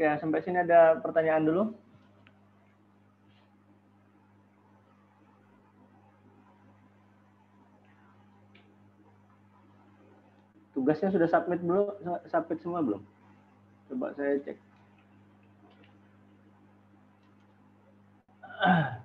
Oke, sampai sini ada pertanyaan dulu. Tugasnya sudah submit belum? Submit semua belum? Coba saya cek.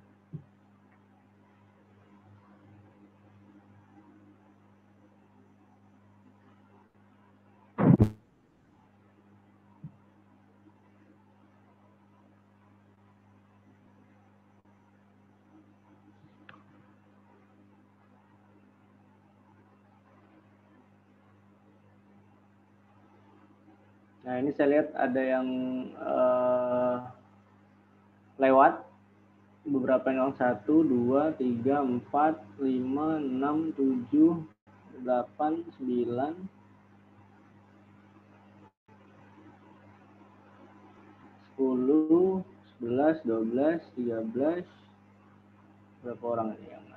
Nah, ini saya lihat ada yang uh, lewat. Beberapa yang satu, dua, tiga, empat, lima, enam, tujuh, delapan, sembilan, sepuluh, sebelas, dua belas, tiga belas, berapa orang ini yang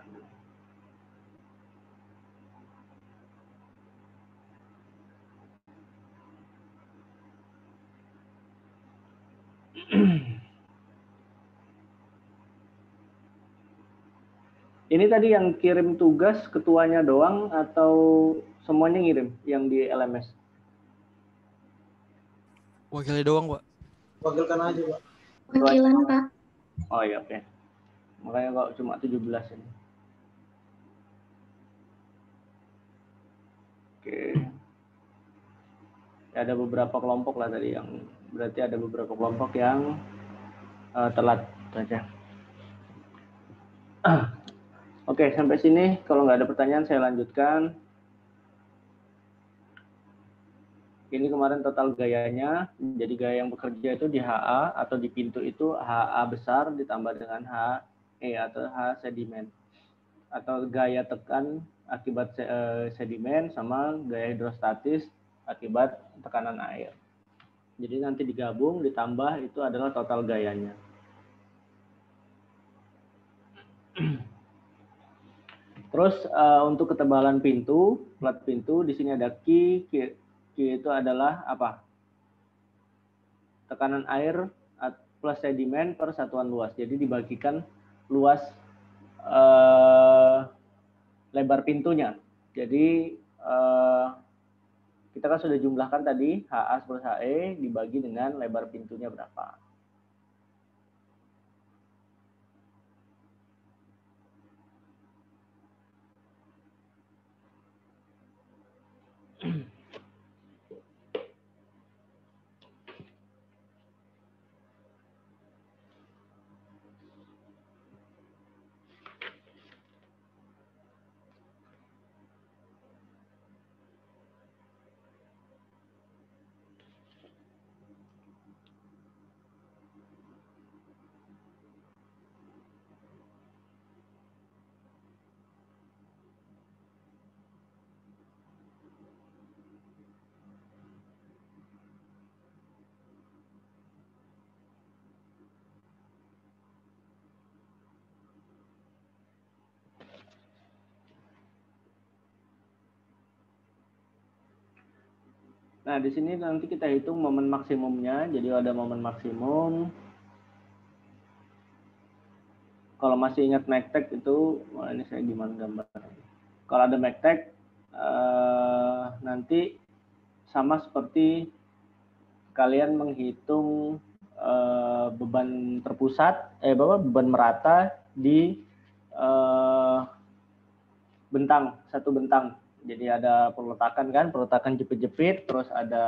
Ini tadi yang kirim tugas ketuanya doang atau semuanya ngirim yang di LMS? Wakilnya doang, Pak. Wakilkan aja, Pak. Wakilan, Pak. Oh iya, oke. Okay. Makanya kok cuma 17 ini. Oke. Okay. Ya, ada beberapa kelompok lah tadi yang berarti ada beberapa kelompok yang uh, telat saja. Oke, sampai sini kalau nggak ada pertanyaan saya lanjutkan. Ini kemarin total gayanya, jadi gaya yang bekerja itu di HA atau di pintu itu HA besar ditambah dengan HE atau H sedimen. Atau gaya tekan akibat eh, sedimen sama gaya hidrostatis akibat tekanan air. Jadi nanti digabung ditambah itu adalah total gayanya. Terus uh, untuk ketebalan pintu, plat pintu di sini ada Q, Q, itu adalah apa? Tekanan air plus sedimen per satuan luas. Jadi dibagikan luas uh, lebar pintunya. Jadi uh, kita kan sudah jumlahkan tadi HA plus HE dibagi dengan lebar pintunya berapa. Nah, di sini nanti kita hitung momen maksimumnya. Jadi ada momen maksimum. Kalau masih ingat MACTEC itu, wah ini saya gimana gambar. Kalau ada MACTEC, eh, nanti sama seperti kalian menghitung eh, beban terpusat, eh bapak beban merata di eh, bentang, satu bentang jadi ada peletakan kan, peletakan jepit-jepit, terus ada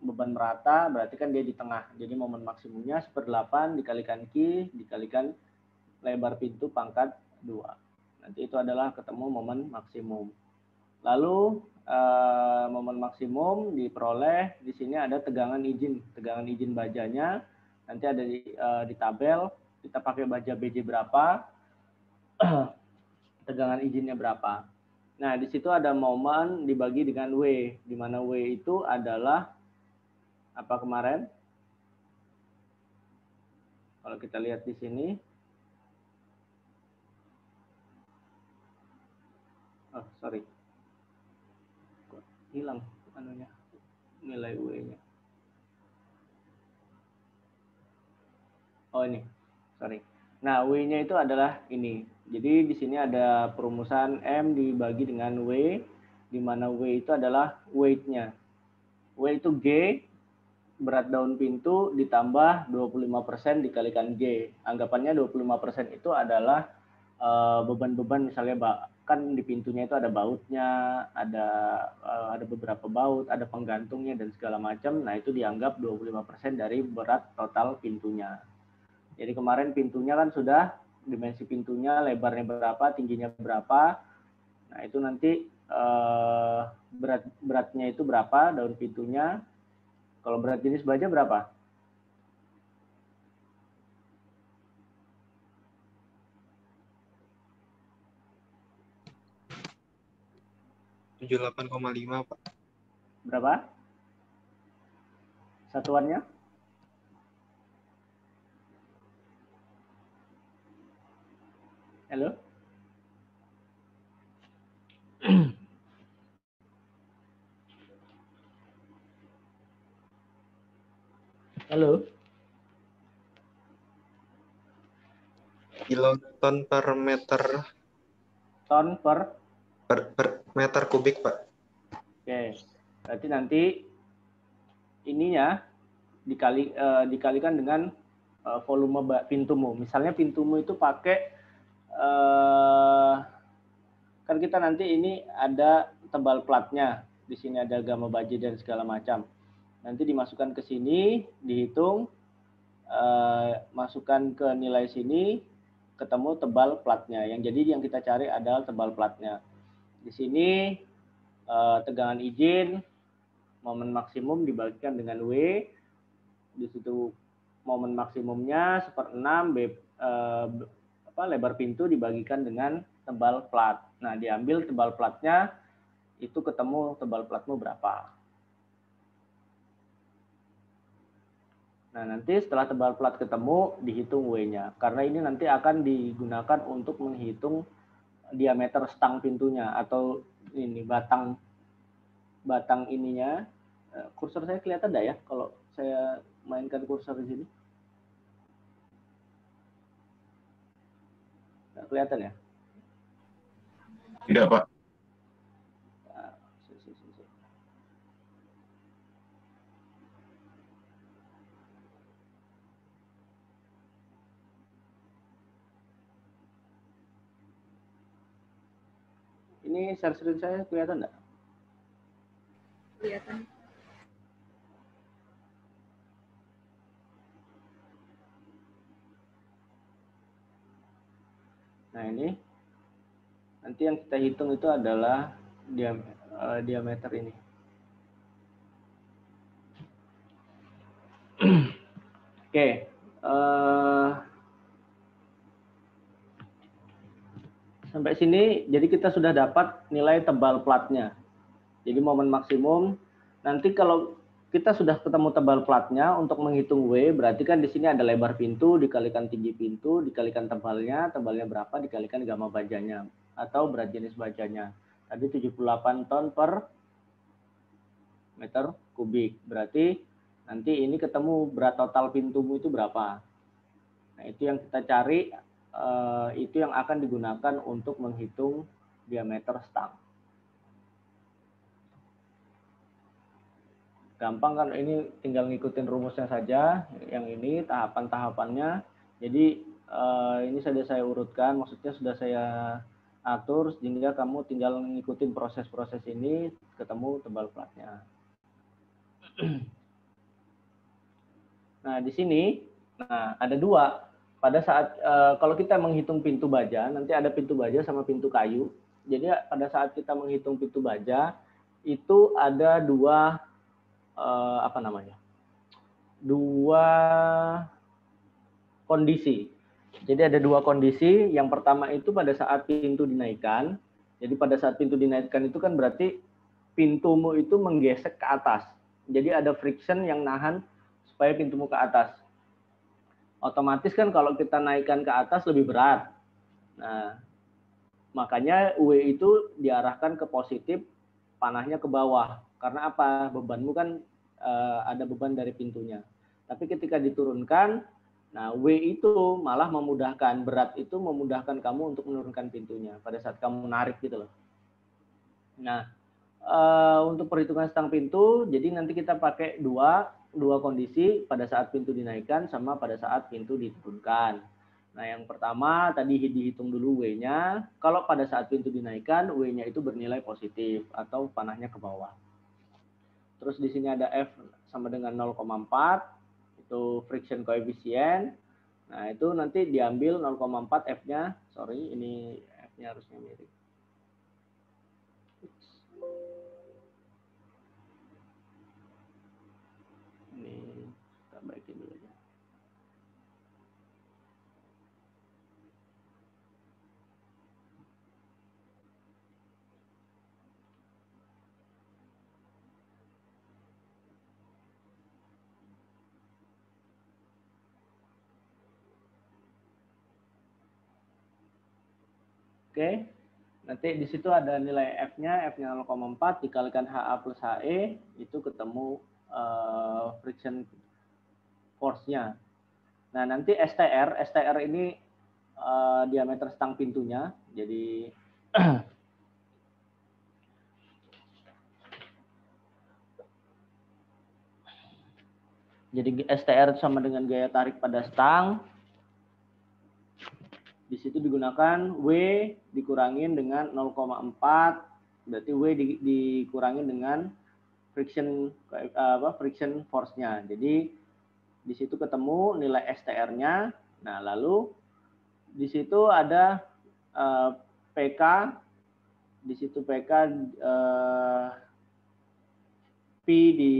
beban merata, berarti kan dia di tengah. Jadi momen maksimumnya seperdelapan dikalikan Q, dikalikan lebar pintu pangkat 2. Nanti itu adalah ketemu momen maksimum. Lalu eh, momen maksimum diperoleh di sini ada tegangan izin, tegangan izin bajanya. Nanti ada di, eh, di tabel kita pakai baja BJ berapa, tegangan izinnya berapa. Nah, di situ ada momen dibagi dengan W, di mana W itu adalah apa kemarin? Kalau kita lihat di sini, oh sorry, hilang anunya nilai W-nya. Oh ini, sorry. Nah, W-nya itu adalah ini. Jadi di sini ada perumusan M dibagi dengan W, di mana W itu adalah weight-nya. W itu G, berat daun pintu ditambah 25% dikalikan G. Anggapannya 25% itu adalah eh, beban-beban misalnya kan di pintunya itu ada bautnya, ada uh, ada beberapa baut, ada penggantungnya dan segala macam. Nah, itu dianggap 25% dari berat total pintunya. Jadi kemarin pintunya kan sudah dimensi pintunya lebarnya berapa, tingginya berapa. Nah, itu nanti uh, berat beratnya itu berapa daun pintunya. Kalau berat jenis baja berapa? tujuh delapan koma lima pak berapa satuannya halo Halo. Kiloton per meter. Ton per? Per, per meter kubik, Pak. Oke. Berarti nanti ininya dikali uh, dikalikan dengan uh, volume pintumu. Misalnya pintumu itu pakai uh, kan kita nanti ini ada tebal platnya. Di sini ada gamma baja dan segala macam nanti dimasukkan ke sini, dihitung, uh, masukkan ke nilai sini, ketemu tebal platnya. Yang jadi yang kita cari adalah tebal platnya. Di sini uh, tegangan izin, momen maksimum dibagikan dengan W, di situ momen maksimumnya seperenam B, uh, apa, lebar pintu dibagikan dengan tebal plat. Nah, diambil tebal platnya, itu ketemu tebal platmu berapa. Nah, nanti setelah tebal plat ketemu, dihitung W-nya. Karena ini nanti akan digunakan untuk menghitung diameter stang pintunya atau ini batang batang ininya. Eh, kursor saya kelihatan enggak ya kalau saya mainkan kursor di sini? Kelihatan ya? Tidak, Pak. Ini share screen saya kelihatan enggak? Kelihatan. Ini nanti yang kita hitung itu adalah diam, uh, diameter ini. Oke, okay. uh, eh, Sampai sini, jadi kita sudah dapat nilai tebal platnya. Jadi momen maksimum. Nanti kalau kita sudah ketemu tebal platnya untuk menghitung W, berarti kan di sini ada lebar pintu, dikalikan tinggi pintu, dikalikan tebalnya, tebalnya berapa, dikalikan gamma bajanya, atau berat jenis bajanya. Tadi 78 ton per meter kubik. Berarti nanti ini ketemu berat total pintumu itu berapa. Nah, itu yang kita cari Eh, itu yang akan digunakan untuk menghitung diameter stang. Gampang kan ini tinggal ngikutin rumusnya saja, yang ini tahapan-tahapannya. Jadi eh, ini sudah saya urutkan, maksudnya sudah saya atur sehingga kamu tinggal ngikutin proses-proses ini ketemu tebal platnya. Nah, di sini nah ada dua pada saat uh, kalau kita menghitung pintu baja, nanti ada pintu baja sama pintu kayu. Jadi pada saat kita menghitung pintu baja itu ada dua uh, apa namanya? Dua kondisi. Jadi ada dua kondisi. Yang pertama itu pada saat pintu dinaikkan. Jadi pada saat pintu dinaikkan itu kan berarti pintumu itu menggesek ke atas. Jadi ada friction yang nahan supaya pintumu ke atas otomatis kan kalau kita naikkan ke atas lebih berat. Nah, makanya W itu diarahkan ke positif, panahnya ke bawah. Karena apa? Bebanmu kan uh, ada beban dari pintunya. Tapi ketika diturunkan, Nah, W itu malah memudahkan, berat itu memudahkan kamu untuk menurunkan pintunya pada saat kamu narik gitu loh. Nah, uh, untuk perhitungan stang pintu, jadi nanti kita pakai dua, dua kondisi pada saat pintu dinaikkan sama pada saat pintu diturunkan. Nah, yang pertama tadi dihitung dulu W-nya. Kalau pada saat pintu dinaikkan, W-nya itu bernilai positif atau panahnya ke bawah. Terus di sini ada F sama dengan 0,4 itu friction coefficient. Nah, itu nanti diambil 0,4 F-nya. Sorry, ini F-nya harusnya mirip kita baikin dulu ya. Oke. Nanti di situ ada nilai F-nya, F-nya 0,4 dikalikan HA plus HE, itu ketemu uh, friction force-nya. Nah, nanti STR, STR ini uh, diameter stang pintunya. Jadi Jadi STR sama dengan gaya tarik pada stang di situ digunakan W dikurangin dengan 0,4 berarti W di, dikurangin dengan friction apa friction force-nya. Jadi di situ ketemu nilai STR-nya. Nah, lalu di situ ada uh, PK di situ PK uh, P di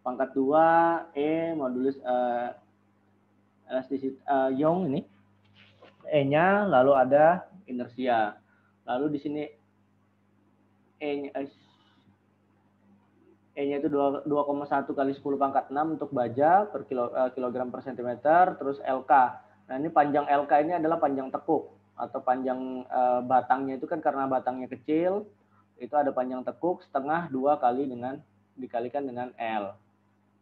pangkat 2 E modulus uh, elastisitas uh, Young ini E-nya, lalu ada inersia. Lalu di sini E-nya E-nya itu 2,1 kali 10 pangkat 6 untuk baja per kilo, uh, kilogram per sentimeter, terus LK. Nah ini panjang LK ini adalah panjang tekuk atau panjang uh, batangnya itu kan karena batangnya kecil, itu ada panjang tekuk setengah dua kali dengan dikalikan dengan L.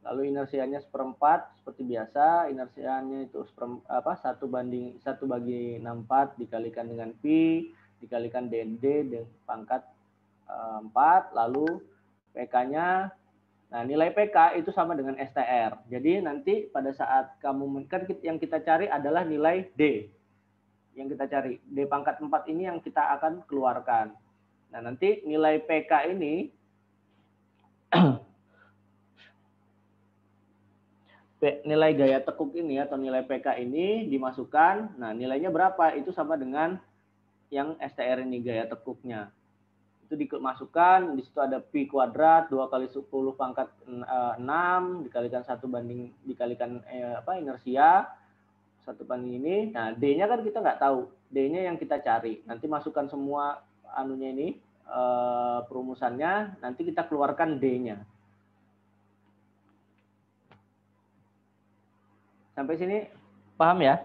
Lalu inersianya seperempat seperti biasa, inersianya itu apa satu banding satu bagi 64 dikalikan dengan P dikalikan DD dengan pangkat eh, 4, lalu PK-nya Nah, nilai PK itu sama dengan STR. Jadi nanti pada saat kamu kan yang kita cari adalah nilai D. Yang kita cari D pangkat 4 ini yang kita akan keluarkan. Nah, nanti nilai PK ini nilai gaya tekuk ini atau nilai PK ini dimasukkan, nah nilainya berapa? Itu sama dengan yang STR ini gaya tekuknya. Itu dimasukkan, di situ ada Pi kuadrat 2 kali 10 pangkat 6 dikalikan satu banding dikalikan eh, apa inersia satu banding ini. Nah, D-nya kan kita nggak tahu. D-nya yang kita cari. Nanti masukkan semua anunya ini eh, perumusannya, nanti kita keluarkan D-nya. Sampai sini paham ya?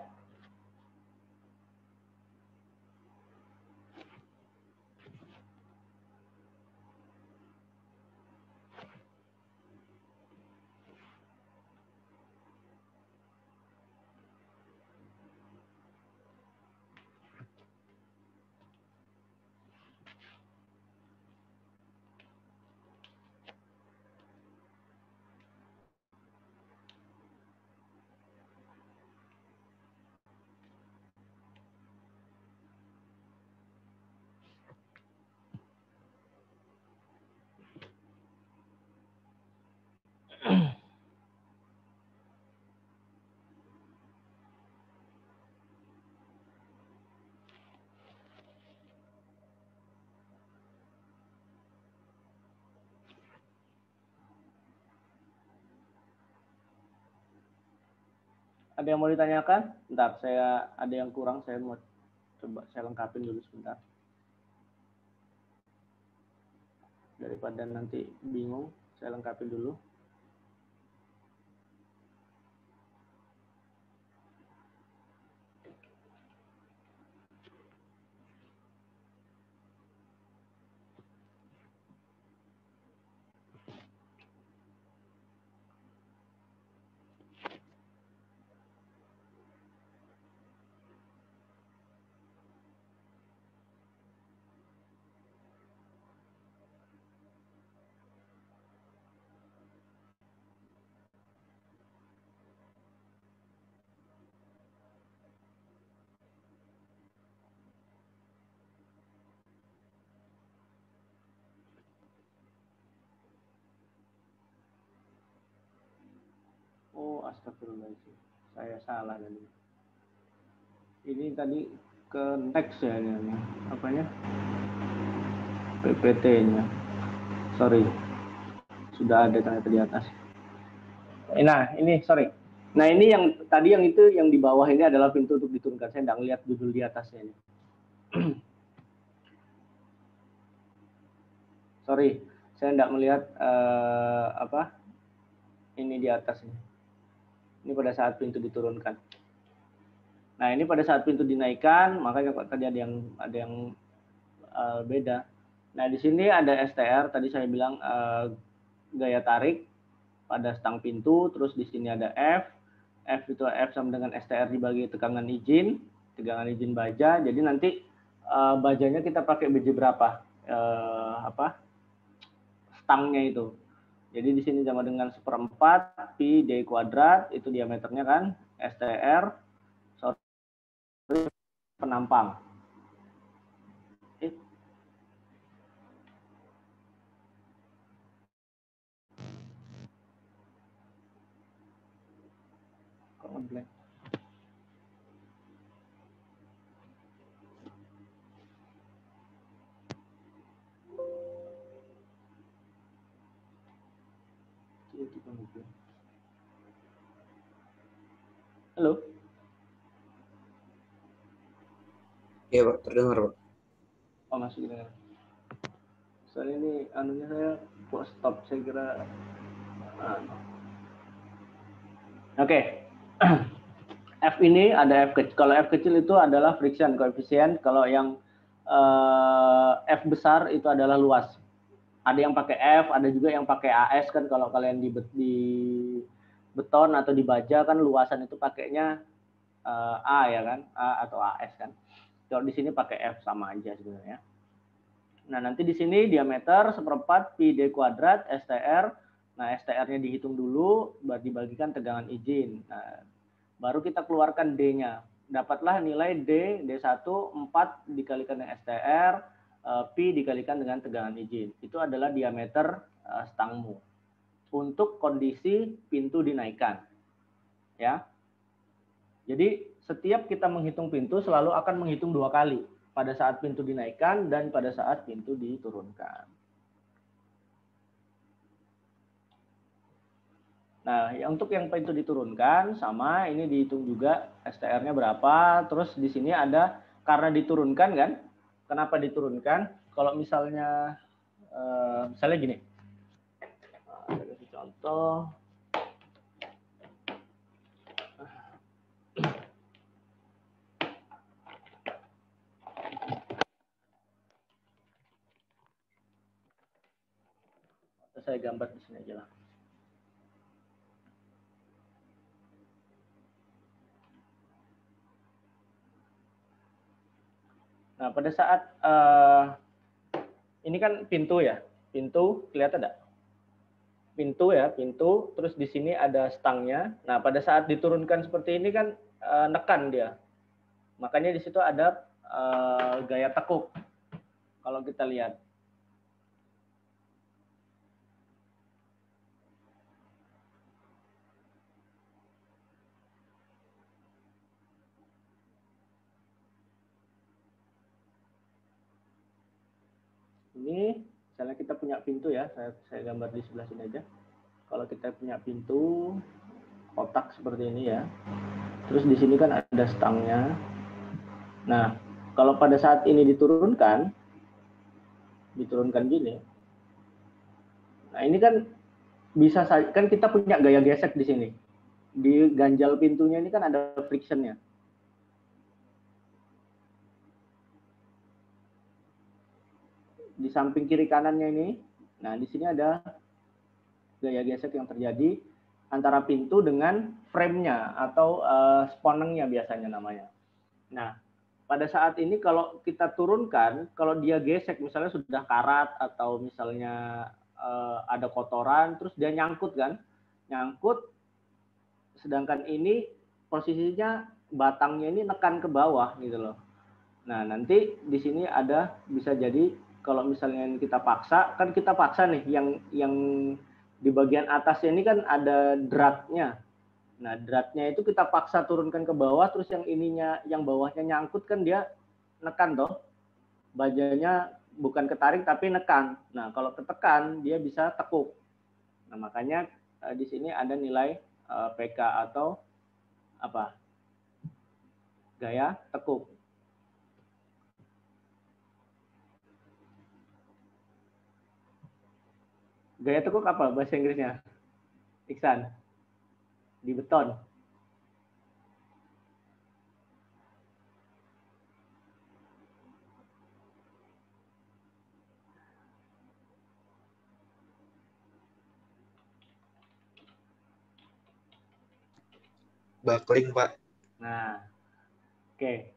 Ada yang mau ditanyakan? Bentar, saya ada yang kurang, saya mau coba saya lengkapin dulu sebentar. Daripada nanti bingung, saya lengkapin dulu. Astagfirullahaladzim. Saya salah tadi. Ini tadi ke next ya ini. Apanya? PPT-nya. Sorry. Sudah ada ternyata di atas. Nah, ini sorry. Nah, ini yang tadi yang itu yang di bawah ini adalah pintu untuk diturunkan. Saya tidak lihat judul di atasnya ini. sorry, saya tidak melihat uh, apa ini di atas ini. Ini pada saat pintu diturunkan. Nah ini pada saat pintu dinaikkan, kok tadi ada yang ada yang uh, beda. Nah di sini ada STR, tadi saya bilang uh, gaya tarik pada stang pintu, terus di sini ada F, F itu F sama dengan STR dibagi tegangan izin, tegangan izin baja. Jadi nanti uh, bajanya kita pakai biji berapa? Uh, apa? stangnya itu. Jadi di sini sama dengan seperempat pi d kuadrat itu diameternya kan STR sorry penampang. Ngeblank? Halo? Iya Pak, terdengar Pak. Oh masih dengar. Soalnya ini anunya saya kok stop, saya kira. Anu. Oke. Okay. F ini ada F kecil. Kalau F kecil itu adalah friction coefficient. Kalau yang uh, F besar itu adalah luas. Ada yang pakai F, ada juga yang pakai AS kan kalau kalian di, di beton atau di baja kan luasan itu pakainya uh, A ya kan, A atau AS kan. Kalau di sini pakai F sama aja sebenarnya. Nah, nanti di sini diameter seperempat pi d kuadrat STR. Nah, STR-nya dihitung dulu, dibagikan tegangan izin. Nah, baru kita keluarkan D-nya. Dapatlah nilai D, D1 4 dikalikan dengan STR, eh, pi dikalikan dengan tegangan izin. Itu adalah diameter uh, stangmu untuk kondisi pintu dinaikkan. Ya. Jadi setiap kita menghitung pintu selalu akan menghitung dua kali pada saat pintu dinaikkan dan pada saat pintu diturunkan. Nah, ya untuk yang pintu diturunkan sama ini dihitung juga STR-nya berapa. Terus di sini ada karena diturunkan kan? Kenapa diturunkan? Kalau misalnya eh, misalnya gini contoh saya gambar di sini aja lah. Nah, pada saat uh, ini kan pintu ya, pintu kelihatan enggak? Pintu ya, pintu, terus di sini ada stangnya. Nah, pada saat diturunkan seperti ini kan e, nekan dia. Makanya di situ ada e, gaya tekuk. Kalau kita lihat. Ini misalnya kita punya pintu ya, saya, saya gambar di sebelah sini aja. Kalau kita punya pintu kotak seperti ini ya, terus di sini kan ada stangnya. Nah, kalau pada saat ini diturunkan, diturunkan gini, nah ini kan bisa kan kita punya gaya gesek di sini. Di ganjal pintunya ini kan ada frictionnya. Di samping kiri kanannya ini, nah di sini ada gaya gesek yang terjadi antara pintu dengan frame-nya atau uh, sponengnya biasanya namanya. Nah, pada saat ini kalau kita turunkan, kalau dia gesek misalnya sudah karat atau misalnya uh, ada kotoran, terus dia nyangkut kan, nyangkut, sedangkan ini posisinya batangnya ini nekan ke bawah gitu loh. Nah nanti di sini ada bisa jadi kalau misalnya kita paksa kan kita paksa nih yang yang di bagian atasnya ini kan ada dratnya Nah, dratnya itu kita paksa turunkan ke bawah, terus yang ininya, yang bawahnya nyangkut kan dia nekan toh. Bajanya bukan ketarik tapi nekan. Nah, kalau ketekan dia bisa tekuk. Nah, makanya uh, di sini ada nilai eh, PK atau apa? Gaya tekuk. Gaya tekuk apa bahasa Inggrisnya? Iksan di beton. Bakling, Pak. Nah, oke. Okay.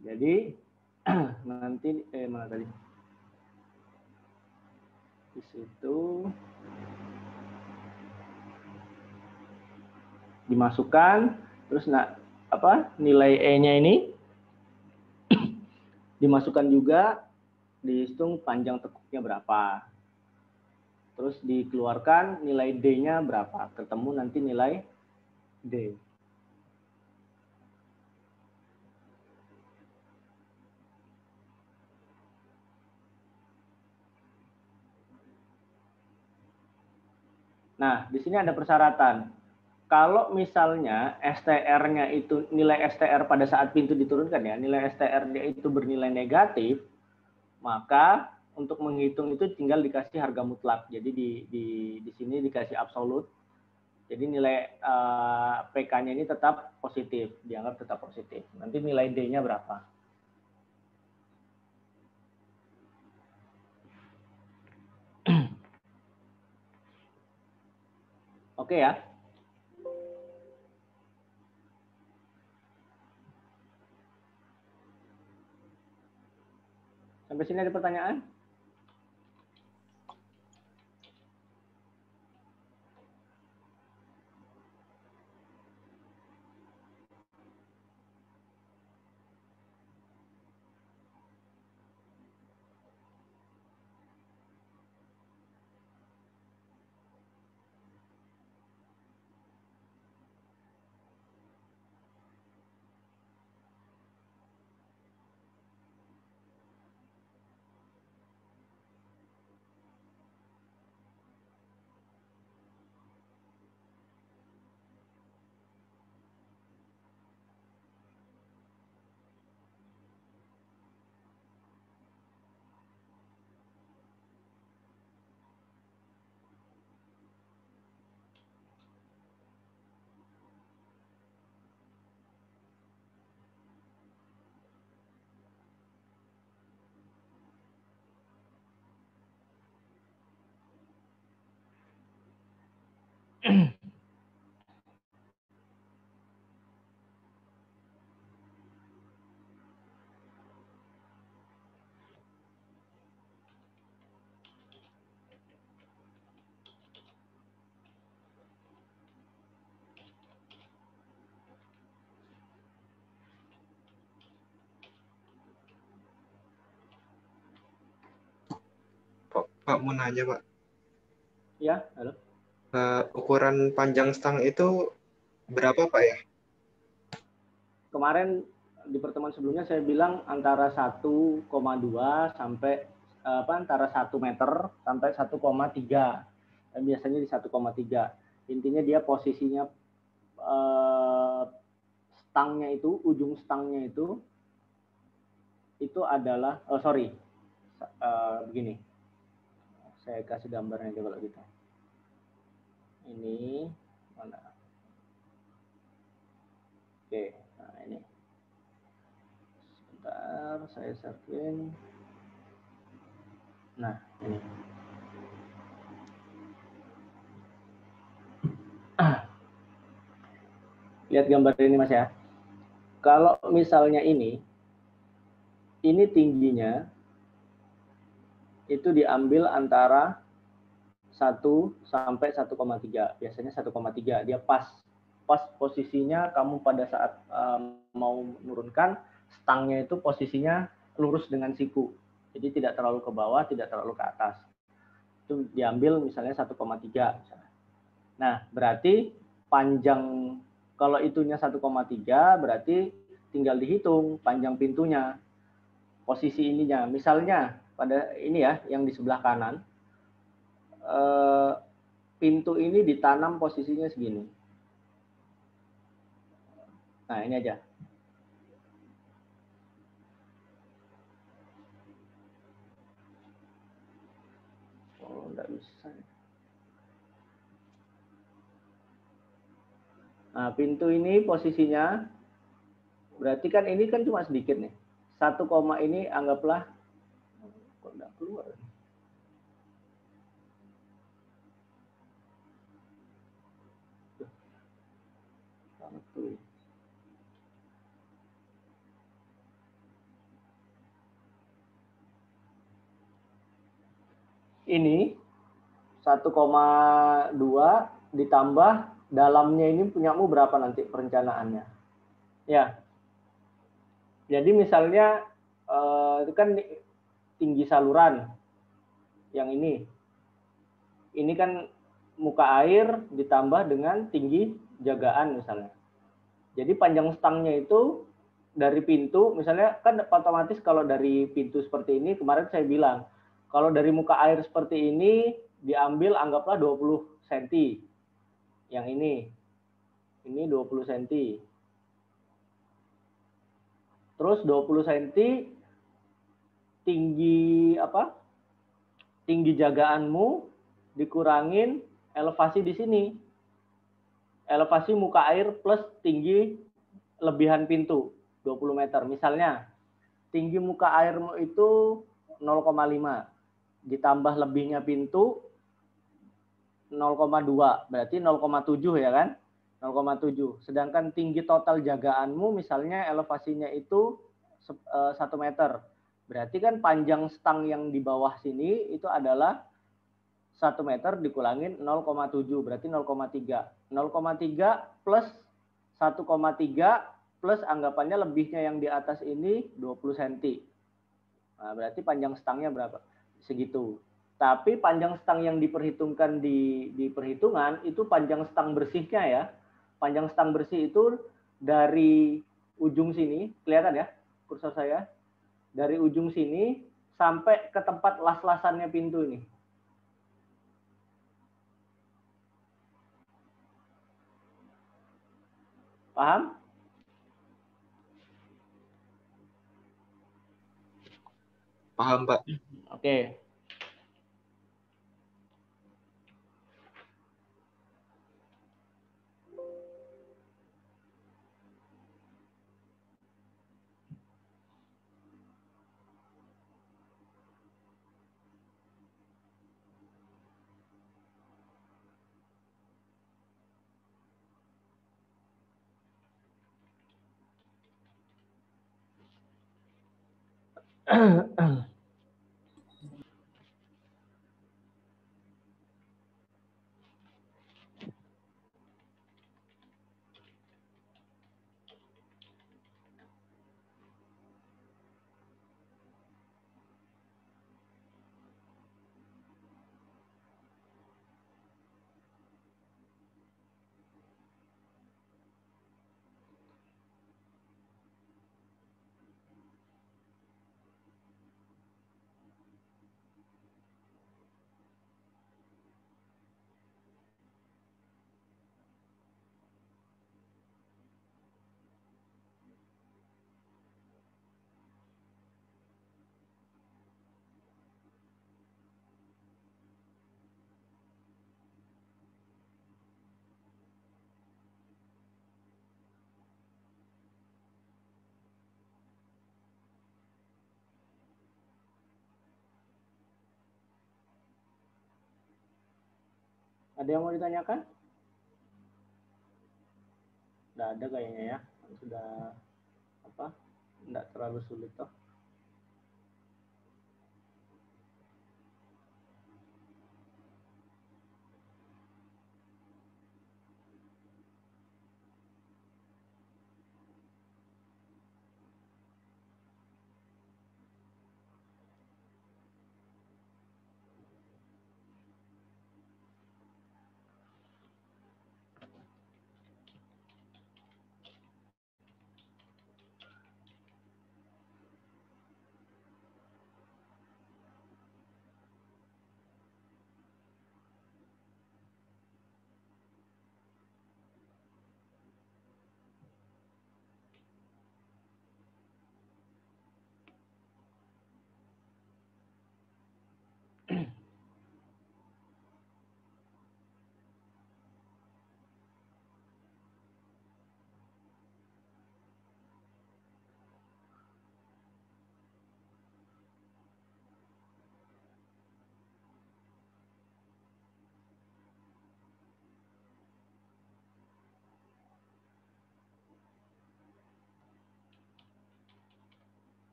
Jadi, nanti, eh mana tadi? Di situ, dimasukkan terus nak apa nilai e-nya ini. Dimasukkan juga dihitung panjang tekuknya berapa. Terus dikeluarkan nilai d-nya berapa. Ketemu nanti nilai d Nah, di sini ada persyaratan kalau misalnya STR-nya itu nilai STR pada saat pintu diturunkan ya, nilai STR-nya itu bernilai negatif, maka untuk menghitung itu tinggal dikasih harga mutlak. Jadi di di di sini dikasih absolut. Jadi nilai uh, eh, PK-nya ini tetap positif, dianggap tetap positif. Nanti nilai D-nya berapa? Oke ya. Sampai sini ada pertanyaan? Pak, mau nanya Pak. Ya, halo uh, ukuran panjang stang itu berapa Pak ya? Kemarin di pertemuan sebelumnya saya bilang antara 1,2 sampai apa antara 1 meter sampai 1,3. Dan biasanya di 1,3. Intinya dia posisinya eh, stangnya itu, ujung stangnya itu itu adalah oh sorry. Uh, begini. Saya kasih gambarnya aja kalau gitu ini mana? Oke nah ini. Sebentar saya sharing nah ini. Lihat gambar ini mas ya. Kalau misalnya ini ini tingginya itu diambil antara 1 sampai 1,3. Biasanya 1,3 dia pas pas posisinya kamu pada saat um, mau menurunkan stangnya itu posisinya lurus dengan siku. Jadi tidak terlalu ke bawah, tidak terlalu ke atas. Itu diambil misalnya 1,3 Nah, berarti panjang Kalau itunya 1,3 berarti tinggal dihitung panjang pintunya. Posisi ininya. Misalnya pada ini ya yang di sebelah kanan. Eh, pintu ini ditanam posisinya segini. Nah, ini aja. Oh, enggak bisa. Nah, pintu ini posisinya berarti kan ini kan cuma sedikit nih. Satu koma ini anggaplah kok keluar. Ini 1,2 ditambah dalamnya ini punyamu berapa nanti perencanaannya. Ya. Jadi misalnya eh, itu kan tinggi saluran yang ini. Ini kan muka air ditambah dengan tinggi jagaan misalnya. Jadi panjang stangnya itu dari pintu misalnya kan otomatis kalau dari pintu seperti ini kemarin saya bilang kalau dari muka air seperti ini diambil anggaplah 20 cm. Yang ini. Ini 20 cm. Terus 20 cm tinggi apa? Tinggi jagaanmu dikurangin elevasi di sini. Elevasi muka air plus tinggi lebihan pintu 20 meter. Misalnya tinggi muka airmu itu 0,5 ditambah lebihnya pintu 0,2 berarti 0,7 ya kan? 0,7 sedangkan tinggi total jagaanmu misalnya elevasinya itu 1 eh, meter. Berarti kan panjang stang yang di bawah sini itu adalah 1 meter dikurangin 0,7 berarti 0,3 0,3 plus 1,3 plus anggapannya lebihnya yang di atas ini 20 cm nah, berarti panjang stangnya berapa segitu. Tapi panjang stang yang diperhitungkan di, di perhitungan itu panjang stang bersihnya ya. Panjang stang bersih itu dari ujung sini, kelihatan ya kursor saya? Dari ujung sini sampai ke tempat las-lasannya pintu ini. Paham? Paham, Pak. Oke. 嗯嗯。Ada yang mau ditanyakan? Tidak ada kayaknya ya. Sudah apa? Tidak terlalu sulit toh.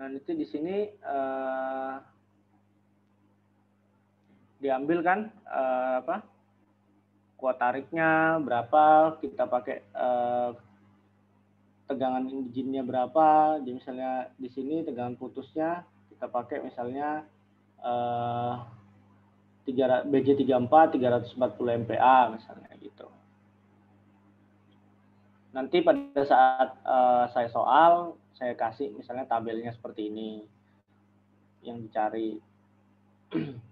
Nah, itu di sini uh, diambil kan uh, apa? Kuat tariknya berapa, kita pakai uh, tegangan engine-nya berapa. Jadi misalnya di sini tegangan putusnya kita pakai misalnya uh, BJ34 340 MPa misalnya gitu. Nanti pada saat uh, saya soal saya kasih misalnya tabelnya seperti ini yang dicari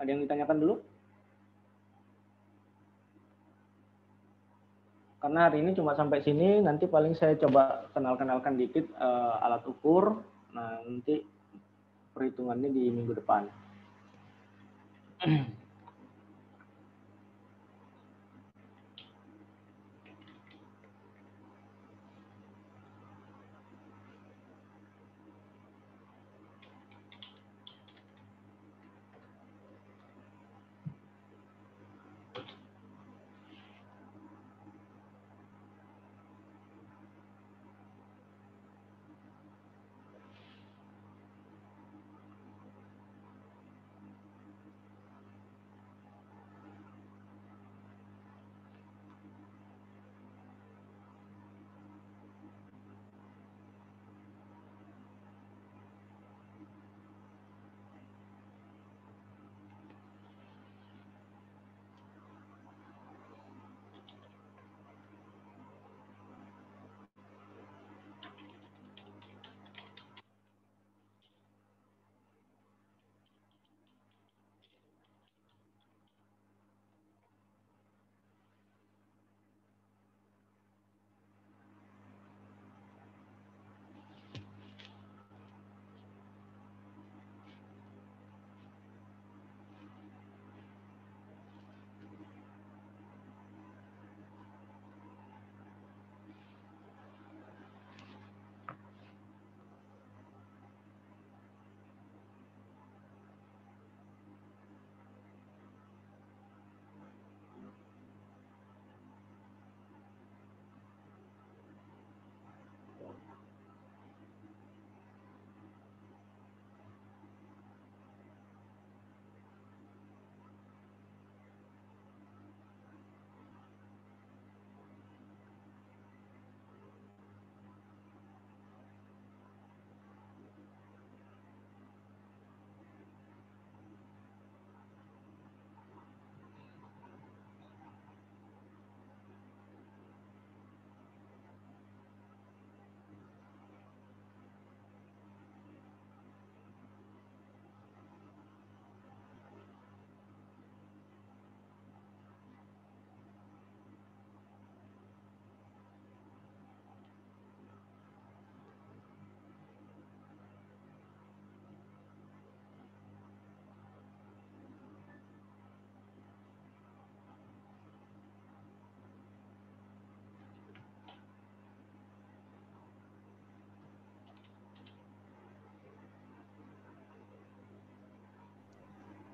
Ada yang ditanyakan dulu? Karena hari ini cuma sampai sini, nanti paling saya coba kenal-kenalkan dikit uh, alat ukur. Nah, nanti perhitungannya di minggu depan.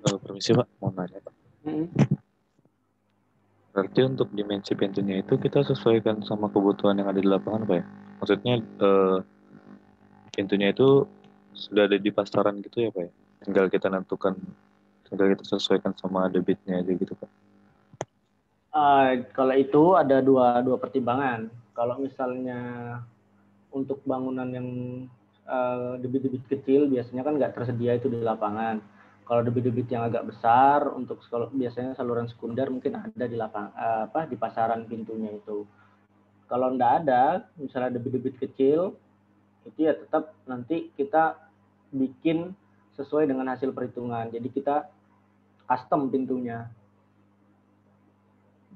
Uh, permisi Pak, mau nanya Pak. Hmm. Berarti untuk dimensi pintunya itu kita sesuaikan sama kebutuhan yang ada di lapangan Pak ya? Maksudnya uh, pintunya itu sudah ada di pasaran gitu ya Pak ya? Tinggal kita tentukan, tinggal kita sesuaikan sama debitnya aja gitu Pak. Uh, kalau itu ada dua dua pertimbangan. Kalau misalnya untuk bangunan yang uh, debit-debit kecil biasanya kan nggak tersedia itu di lapangan kalau debit-debit yang agak besar untuk kalau biasanya saluran sekunder mungkin ada di lapang eh, apa di pasaran pintunya itu. Kalau enggak ada, misalnya debit-debit kecil, itu ya tetap nanti kita bikin sesuai dengan hasil perhitungan. Jadi kita custom pintunya.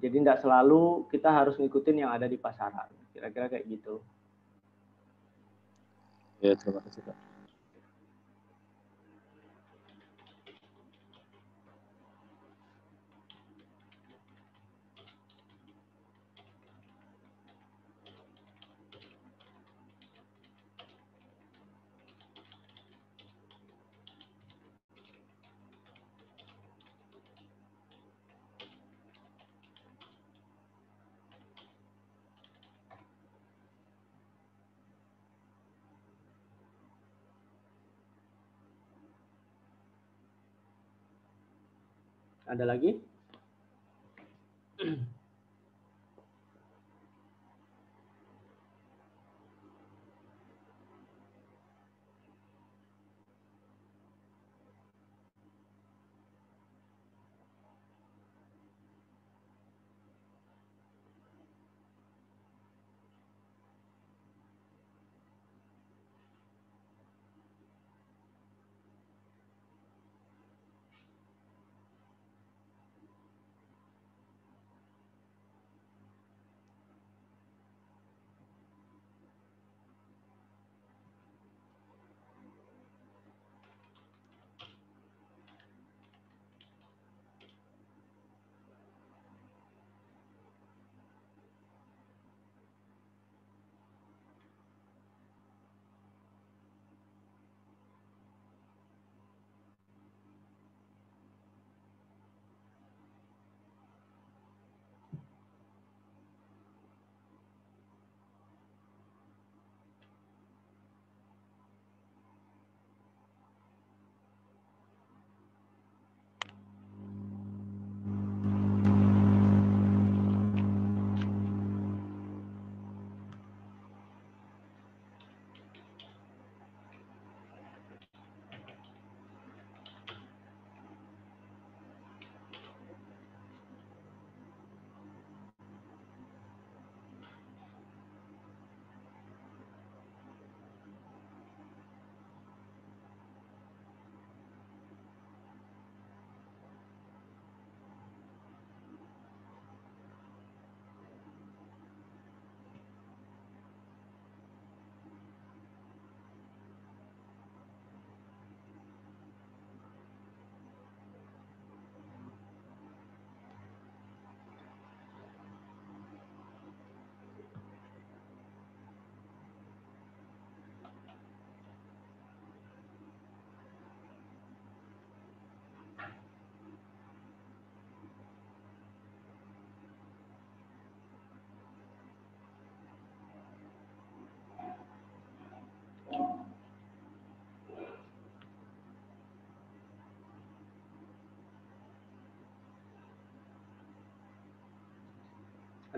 Jadi tidak selalu kita harus ngikutin yang ada di pasaran. Kira-kira kayak gitu. Ya, terima kasih, Pak. Ada lagi?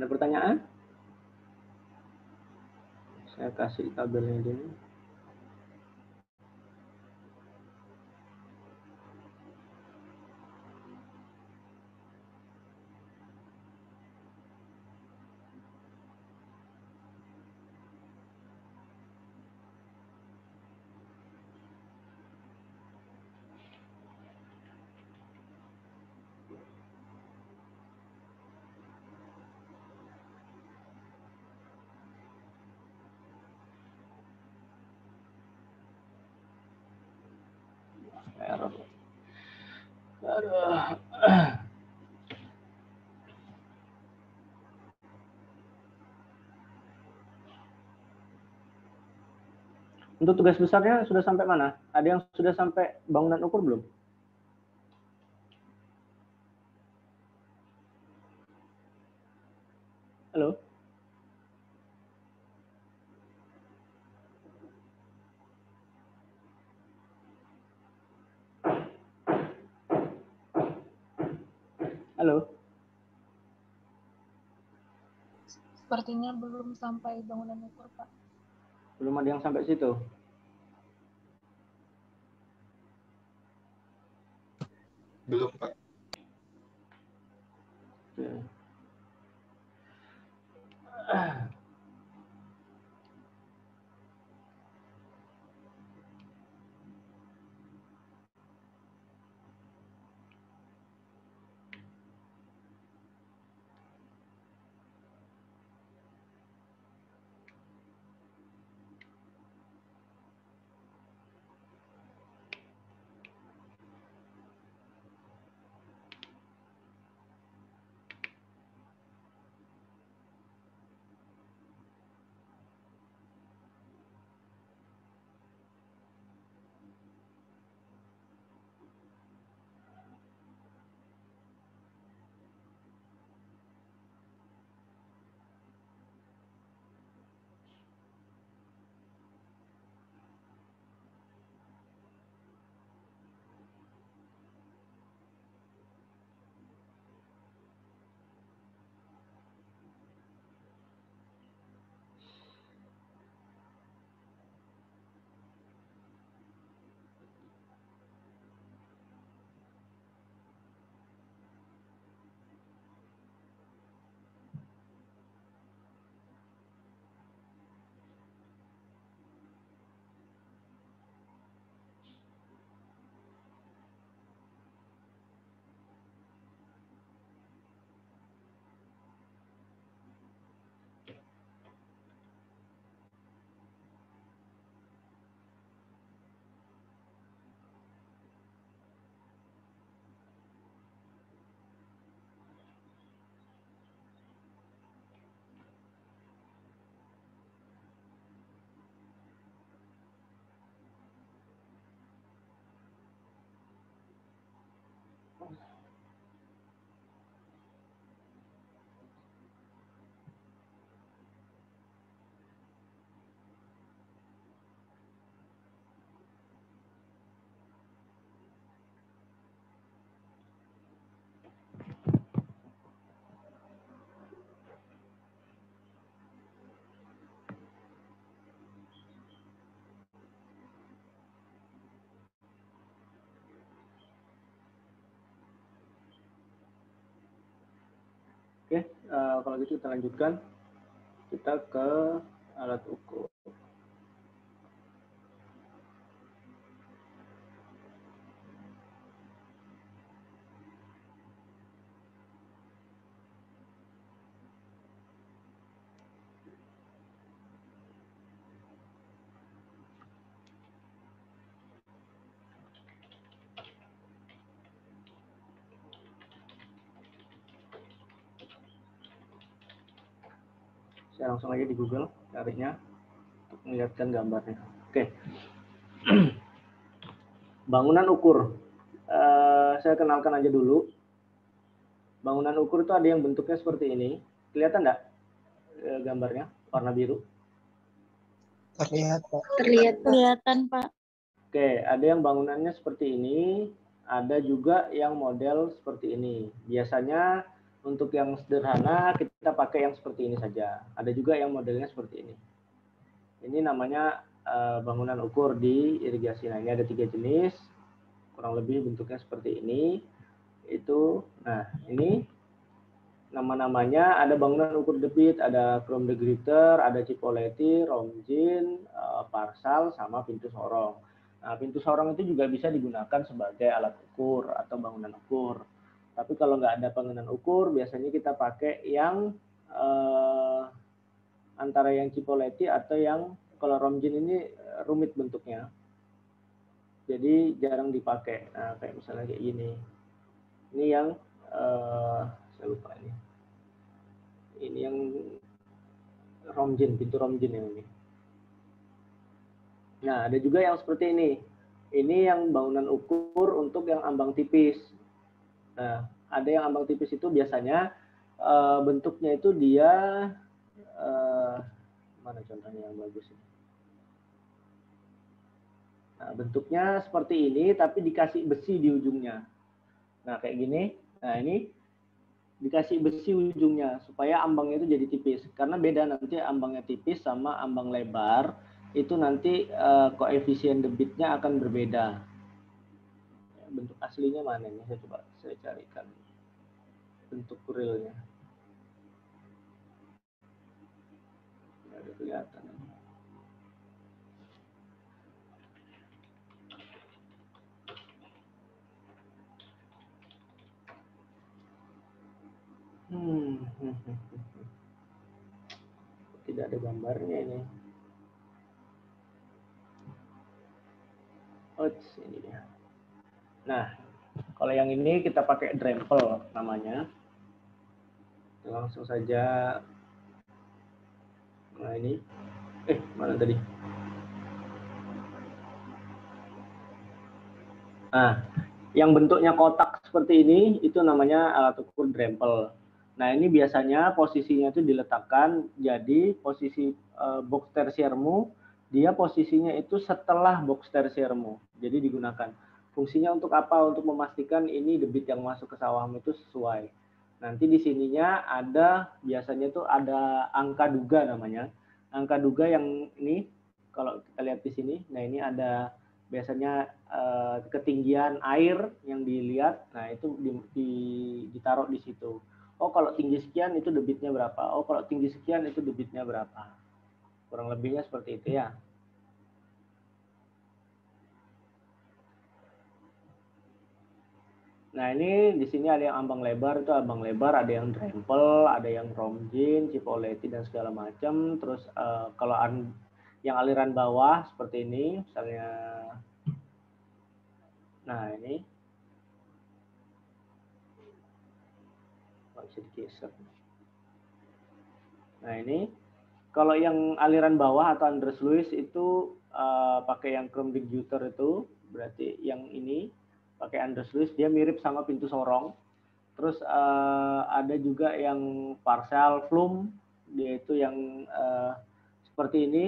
Ada pertanyaan? Saya kasih tabelnya dulu. Error. Aduh. Untuk tugas besarnya sudah sampai mana? Ada yang sudah sampai bangunan ukur belum? Halo? Halo? Sepertinya belum sampai bangunan ukur, Pak. Belum ada yang sampai situ? Belum, Pak. Oke. Oke, uh, kalau gitu kita lanjutkan. Kita ke alat ukur. Saya langsung aja di Google carinya untuk melihatkan gambarnya. Oke. Bangunan ukur. Uh, saya kenalkan aja dulu. Bangunan ukur itu ada yang bentuknya seperti ini. Kelihatan enggak uh, gambarnya warna biru? Terlihat, Pak. Terlihat. Kelihatan, Pak. Oke, ada yang bangunannya seperti ini, ada juga yang model seperti ini. Biasanya untuk yang sederhana kita pakai yang seperti ini saja. Ada juga yang modelnya seperti ini. Ini namanya uh, bangunan ukur di irigasi. Nah ini ada tiga jenis, kurang lebih bentuknya seperti ini. Itu, nah ini nama-namanya ada bangunan ukur debit, ada chrome degriter, ada cipolletti, romjin, uh, parsal, sama pintu sorong. Nah, pintu sorong itu juga bisa digunakan sebagai alat ukur atau bangunan ukur. Tapi kalau nggak ada pengenan ukur, biasanya kita pakai yang eh, antara yang Cipoletti atau yang kalau Romjin ini eh, rumit bentuknya. Jadi jarang dipakai. Nah, kayak misalnya kayak gini. Ini yang eh, saya lupa ini. Ini yang Romjin, pintu Romjin yang ini. Nah, ada juga yang seperti ini. Ini yang bangunan ukur untuk yang ambang tipis. Nah, ada yang ambang tipis itu biasanya uh, bentuknya itu dia uh, mana contohnya yang bagus ini? Nah, bentuknya seperti ini tapi dikasih besi di ujungnya. Nah, kayak gini. Nah, ini dikasih besi ujungnya supaya ambangnya itu jadi tipis. Karena beda nanti ambangnya tipis sama ambang lebar itu nanti uh, koefisien debitnya akan berbeda bentuk aslinya mana ini saya coba saya carikan bentuk realnya ada kelihatan Hmm. Tidak ada gambarnya ini. Oh, ini dia. Nah, kalau yang ini kita pakai dremel namanya. Langsung saja. Nah ini. Eh, mana tadi? Nah, yang bentuknya kotak seperti ini itu namanya alat ukur dremel. Nah, ini biasanya posisinya itu diletakkan jadi posisi uh, box tersiermu dia posisinya itu setelah box tersiermu. Jadi digunakan. Fungsinya untuk apa? Untuk memastikan ini debit yang masuk ke sawahmu itu sesuai. Nanti di sininya ada biasanya tuh ada angka duga namanya. Angka duga yang ini kalau kita lihat di sini, nah ini ada biasanya eh, ketinggian air yang dilihat, nah itu di, di, ditaruh di situ. Oh kalau tinggi sekian itu debitnya berapa? Oh kalau tinggi sekian itu debitnya berapa? Kurang lebihnya seperti itu ya. Nah ini di sini ada yang ambang lebar itu ambang lebar, ada yang drempel, ada yang romjin, cipolletti dan segala macam. Terus uh, kalau an yang aliran bawah seperti ini, misalnya, nah ini bisa. Nah ini kalau yang aliran bawah atau Andres Lewis itu uh, pakai yang chrome degutter itu berarti yang ini pakai Lewis dia mirip sama pintu sorong. Terus uh, ada juga yang parcel flum dia itu yang uh, seperti ini.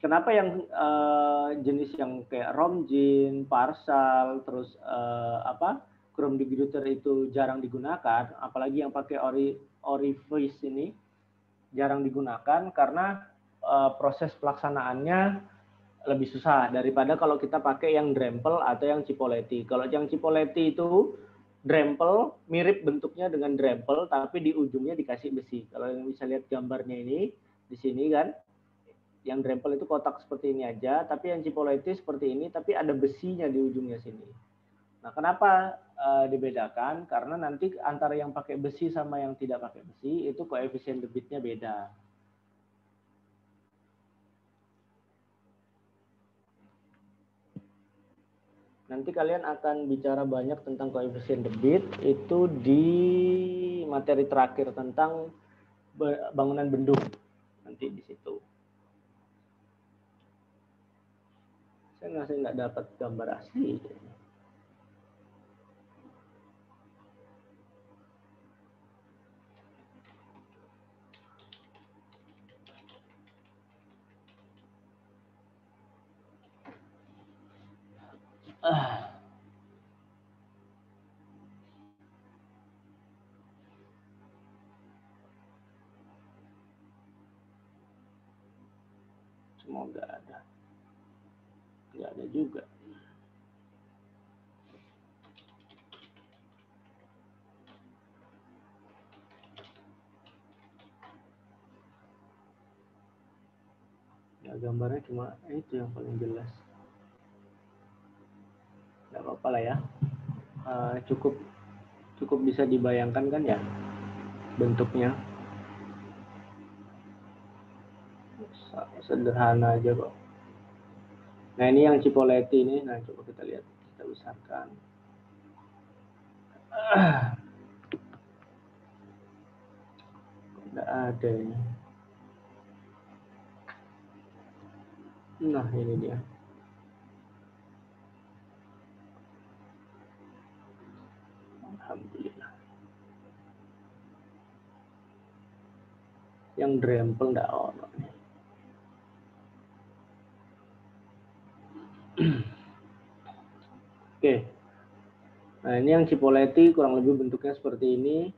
Kenapa yang uh, jenis yang kayak romjin parcel terus uh, apa chrome deguster itu jarang digunakan apalagi yang pakai ori orifice ini jarang digunakan karena uh, proses pelaksanaannya lebih susah daripada kalau kita pakai yang drempel atau yang Cipoletti. Kalau yang Cipoletti itu drempel mirip bentuknya dengan drempel tapi di ujungnya dikasih besi. Kalau yang bisa lihat gambarnya ini di sini kan yang drempel itu kotak seperti ini aja, tapi yang Cipoletti seperti ini tapi ada besinya di ujungnya sini. Nah, kenapa uh, dibedakan? Karena nanti antara yang pakai besi sama yang tidak pakai besi itu koefisien debitnya beda. Nanti kalian akan bicara banyak tentang koefisien debit itu di materi terakhir tentang bangunan bendung nanti di situ. Saya nggak nggak dapat gambar asli. Semoga ada. Tidak ada juga. Ya, gambarnya cuma itu yang paling jelas apa-apa lah ya uh, cukup cukup bisa dibayangkan kan ya bentuknya. Sederhana aja kok. Nah ini yang Cipoletti ini. Nah coba kita lihat kita besarkan. Tidak ada ini. Nah ini dia Yang drempel enggak ono. Oke. Nah, ini yang Cipoletti kurang lebih bentuknya seperti ini.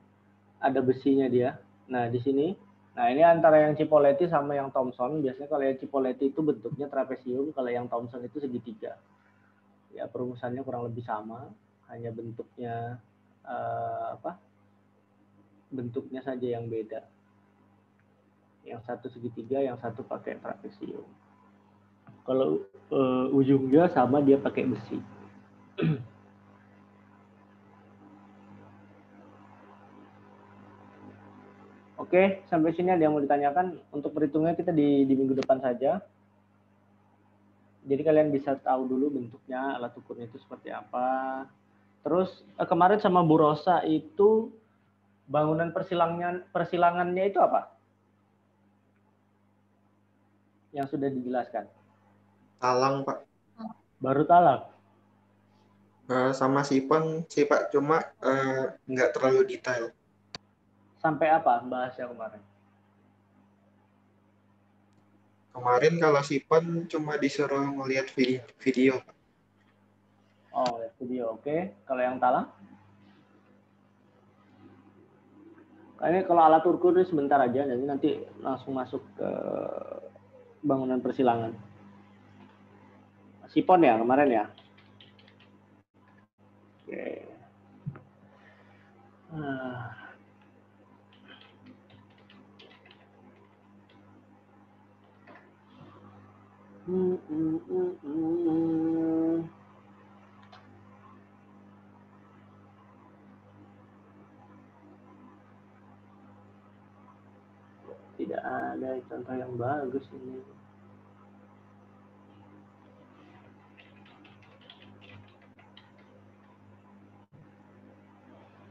Ada besinya dia. Nah, di sini. Nah, ini antara yang Cipoletti sama yang Thomson. Biasanya kalau yang Cipoletti itu bentuknya trapesium, kalau yang Thomson itu segitiga. Ya, perumusannya kurang lebih sama, hanya bentuknya uh, apa bentuknya saja yang beda. Yang satu segitiga, yang satu pakai trapesium. Kalau uh, ujungnya sama dia pakai besi. Oke, sampai sini ada yang mau ditanyakan. Untuk perhitungnya kita di, di minggu depan saja. Jadi kalian bisa tahu dulu bentuknya, alat ukurnya itu seperti apa, Terus eh, kemarin sama Bu Rosa itu bangunan persilangan persilangannya itu apa? Yang sudah dijelaskan. Talang, Pak. Baru talang. Uh, sama sipon sih, Pak. Cuma uh, nggak terlalu detail. Sampai apa bahasnya kemarin? Kemarin kalau sipon cuma disuruh ngelihat video, video Pak. Oh, ya video. Oke. Okay. Kalau yang talang? Ini kalau alat ukur ini sebentar aja, jadi nanti langsung masuk ke bangunan persilangan. Sipon ya kemarin ya? Oke. Okay. Nah. Hmm, hmm, hmm, hmm. Tidak ada contoh yang bagus ini.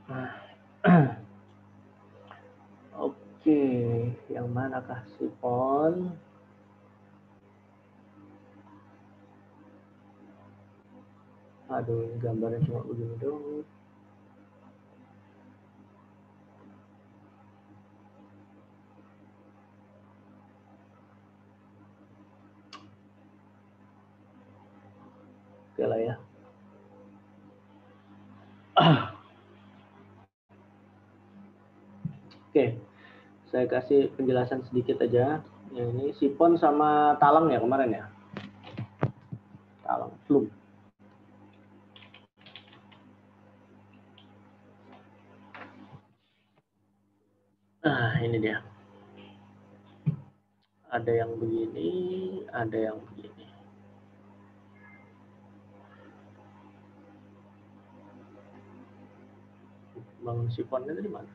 Nah. Oke, yang manakah sipon? Aduh, gambarnya cuma begini dong. Oke lah ya. Oke, saya kasih penjelasan sedikit aja. Ya, ini sipon sama talang ya kemarin ya. Talang, belum. Nah, ini dia. Ada yang begini, ada yang begini. Bangun sifonnya dari mana?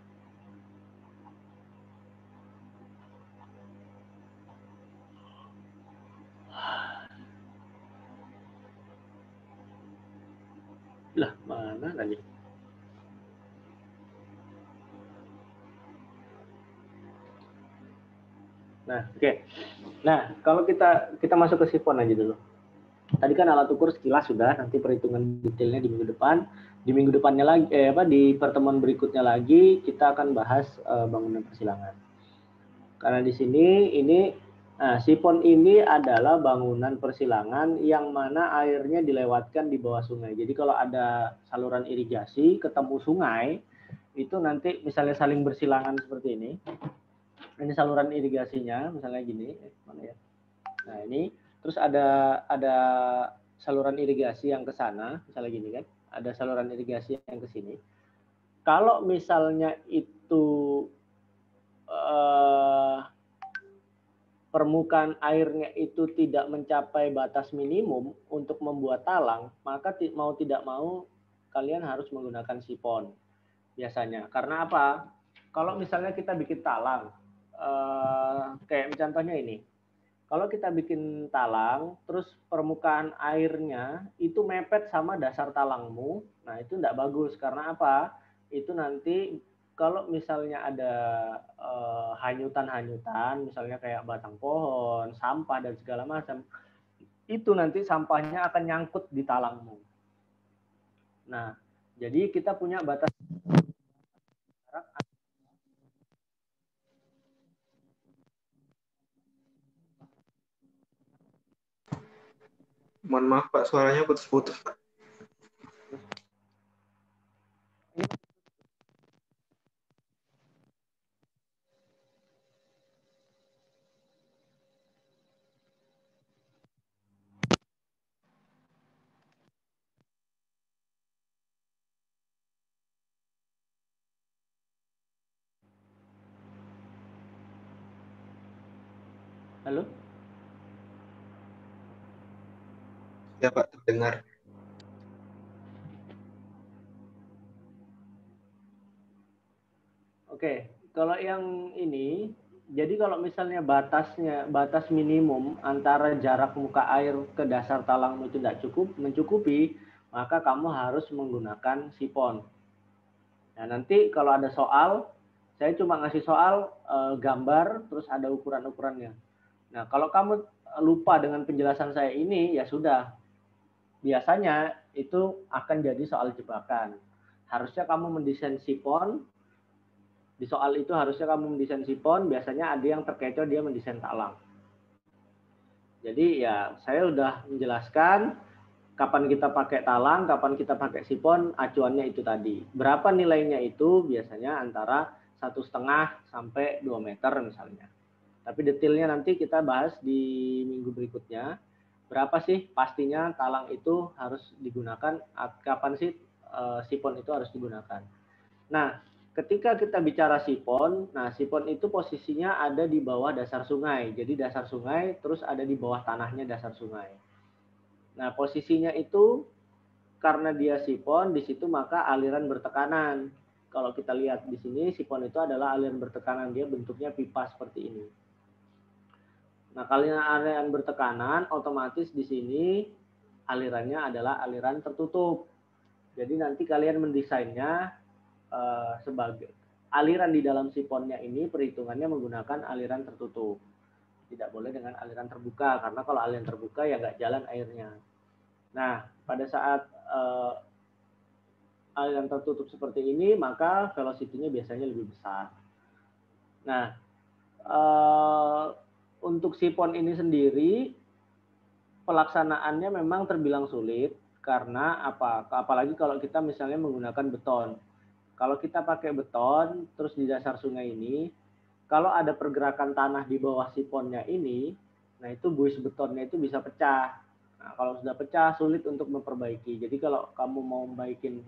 Lah, mana lagi? Nah, oke. Okay. Nah, kalau kita kita masuk ke sifon aja dulu. Tadi kan alat ukur sekilas sudah, nanti perhitungan detailnya di minggu depan. Di minggu depannya lagi, eh, apa di pertemuan berikutnya lagi kita akan bahas uh, bangunan persilangan. Karena di sini ini nah, sifon ini adalah bangunan persilangan yang mana airnya dilewatkan di bawah sungai. Jadi kalau ada saluran irigasi ketemu sungai, itu nanti misalnya saling bersilangan seperti ini, ini saluran irigasinya misalnya gini eh, mana ya nah ini terus ada ada saluran irigasi yang ke sana misalnya gini kan ada saluran irigasi yang ke sini kalau misalnya itu eh, permukaan airnya itu tidak mencapai batas minimum untuk membuat talang, maka mau tidak mau kalian harus menggunakan sipon biasanya. Karena apa? Kalau misalnya kita bikin talang, uh, kayak contohnya ini. Kalau kita bikin talang, terus permukaan airnya itu mepet sama dasar talangmu, nah itu tidak bagus. Karena apa? Itu nanti kalau misalnya ada hanyutan-hanyutan, uh, misalnya kayak batang pohon, sampah dan segala macam, itu nanti sampahnya akan nyangkut di talangmu. Nah, jadi kita punya batas Mohon maaf Pak, suaranya putus-putus Pak. Halo? Ya Pak, terdengar. Oke, kalau yang ini, jadi kalau misalnya batasnya, batas minimum antara jarak muka air ke dasar talangmu itu tidak cukup, mencukupi, maka kamu harus menggunakan sipon. Nah nanti kalau ada soal, saya cuma ngasih soal eh, gambar, terus ada ukuran-ukurannya. Nah kalau kamu lupa dengan penjelasan saya ini, ya sudah, biasanya itu akan jadi soal jebakan. Harusnya kamu mendesain sipon, di soal itu harusnya kamu mendesain sipon, biasanya ada yang terkecoh dia mendesain talang. Jadi ya saya sudah menjelaskan kapan kita pakai talang, kapan kita pakai sipon, acuannya itu tadi. Berapa nilainya itu biasanya antara satu setengah sampai 2 meter misalnya. Tapi detailnya nanti kita bahas di minggu berikutnya berapa sih pastinya talang itu harus digunakan kapan sih uh, sipon itu harus digunakan nah ketika kita bicara sipon nah sipon itu posisinya ada di bawah dasar sungai. Jadi dasar sungai terus ada di bawah tanahnya dasar sungai. Nah posisinya itu karena dia sipon di situ maka aliran bertekanan. Kalau kita lihat di sini sipon itu adalah aliran bertekanan. Dia bentuknya pipa seperti ini. Nah, kalian aliran bertekanan, otomatis di sini alirannya adalah aliran tertutup. Jadi nanti kalian mendesainnya uh, sebagai aliran di dalam siponnya ini perhitungannya menggunakan aliran tertutup. Tidak boleh dengan aliran terbuka karena kalau aliran terbuka ya nggak jalan airnya. Nah, pada saat uh, aliran tertutup seperti ini maka velocity-nya biasanya lebih besar. Nah, uh, untuk sipon ini sendiri pelaksanaannya memang terbilang sulit karena apa? Apalagi kalau kita misalnya menggunakan beton. Kalau kita pakai beton terus di dasar sungai ini, kalau ada pergerakan tanah di bawah siponnya ini, nah itu buis betonnya itu bisa pecah. Nah, kalau sudah pecah sulit untuk memperbaiki. Jadi kalau kamu mau membaikin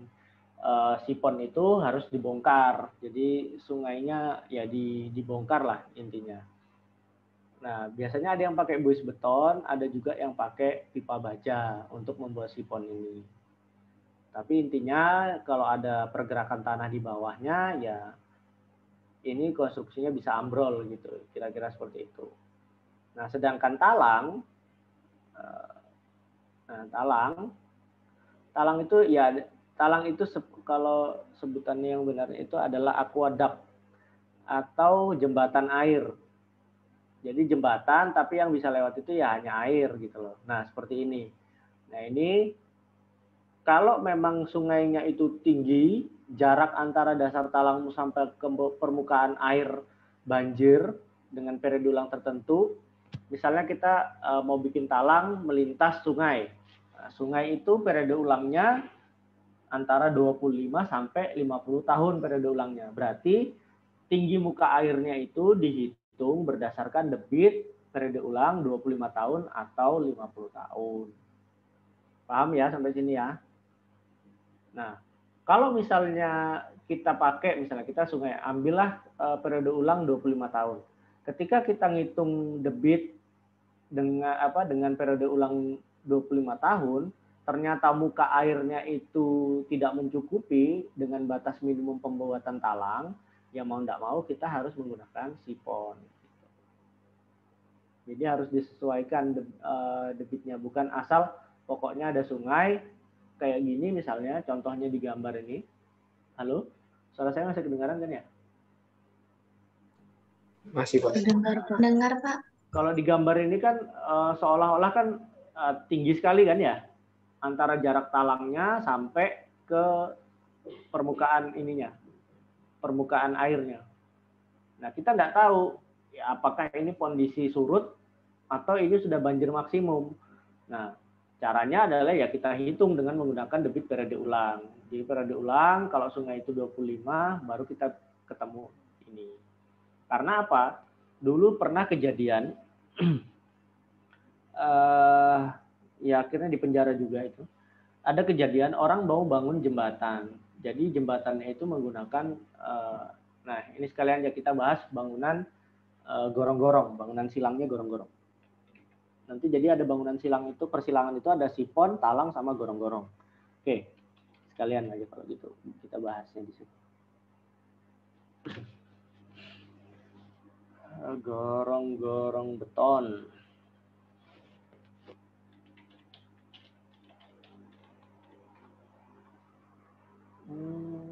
eh, sipon itu harus dibongkar. Jadi sungainya ya di, dibongkar lah intinya. Nah, biasanya ada yang pakai buis beton, ada juga yang pakai pipa baja untuk membuat sipon ini. Tapi intinya kalau ada pergerakan tanah di bawahnya ya ini konstruksinya bisa ambrol gitu, kira-kira seperti itu. Nah, sedangkan talang eh, nah, talang talang itu ya talang itu kalau sebutannya yang benar itu adalah aqueduct atau jembatan air jadi jembatan tapi yang bisa lewat itu ya hanya air gitu loh. Nah, seperti ini. Nah, ini kalau memang sungainya itu tinggi, jarak antara dasar talangmu sampai ke permukaan air banjir dengan periode ulang tertentu. Misalnya kita uh, mau bikin talang melintas sungai. Nah, sungai itu periode ulangnya antara 25 sampai 50 tahun periode ulangnya. Berarti tinggi muka airnya itu dihitung berdasarkan debit periode ulang 25 tahun atau 50 tahun. Paham ya sampai sini ya? Nah, kalau misalnya kita pakai misalnya kita sungai ambillah uh, periode ulang 25 tahun. Ketika kita ngitung debit dengan apa dengan periode ulang 25 tahun, ternyata muka airnya itu tidak mencukupi dengan batas minimum pembuatan talang, ya mau tidak mau kita harus menggunakan sipon. Jadi harus disesuaikan uh, debitnya, bukan asal pokoknya ada sungai kayak gini misalnya, contohnya di gambar ini. Halo, suara saya masih kedengaran kan ya? Masih Pak. Dengar Pak. Dengar Pak. Kalau di gambar ini kan uh, seolah-olah kan uh, tinggi sekali kan ya, antara jarak talangnya sampai ke permukaan ininya, permukaan airnya. Nah, kita nggak tahu ya, apakah ini kondisi surut atau ini sudah banjir maksimum. Nah, caranya adalah ya kita hitung dengan menggunakan debit periode ulang. Jadi periode ulang kalau sungai itu 25 baru kita ketemu ini. Karena apa? Dulu pernah kejadian uh, ya akhirnya di penjara juga itu. Ada kejadian orang mau bangun jembatan. Jadi jembatannya itu menggunakan uh, nah ini sekalian ya kita bahas bangunan eh, gorong-gorong, bangunan silangnya gorong-gorong. Nanti jadi ada bangunan silang itu, persilangan itu ada sipon, talang, sama gorong-gorong. Oke, sekalian aja kalau gitu. Kita bahasnya di situ. Gorong-gorong beton. Hmm.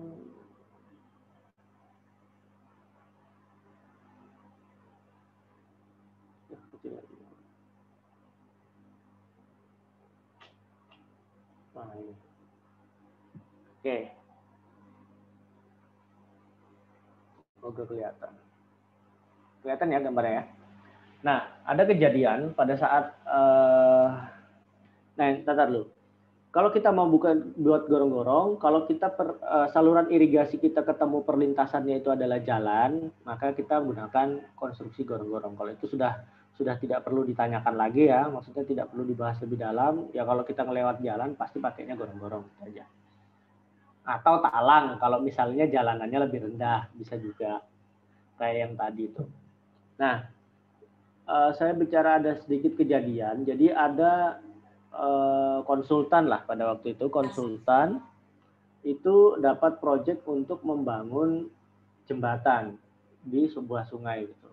Nah, ini. Oke. Semoga kelihatan. Kelihatan ya gambarnya ya. Nah, ada kejadian pada saat uh, nah, tatar dulu. Kalau kita mau buka buat gorong-gorong, kalau kita per, uh, saluran irigasi kita ketemu perlintasannya itu adalah jalan, maka kita gunakan konstruksi gorong-gorong. Kalau itu sudah sudah tidak perlu ditanyakan lagi ya, maksudnya tidak perlu dibahas lebih dalam. Ya kalau kita ngelewat jalan pasti pakainya gorong-gorong saja. Atau talang kalau misalnya jalanannya lebih rendah bisa juga kayak yang tadi itu. Nah, uh, saya bicara ada sedikit kejadian. Jadi ada uh, konsultan lah pada waktu itu konsultan itu dapat proyek untuk membangun jembatan di sebuah sungai gitu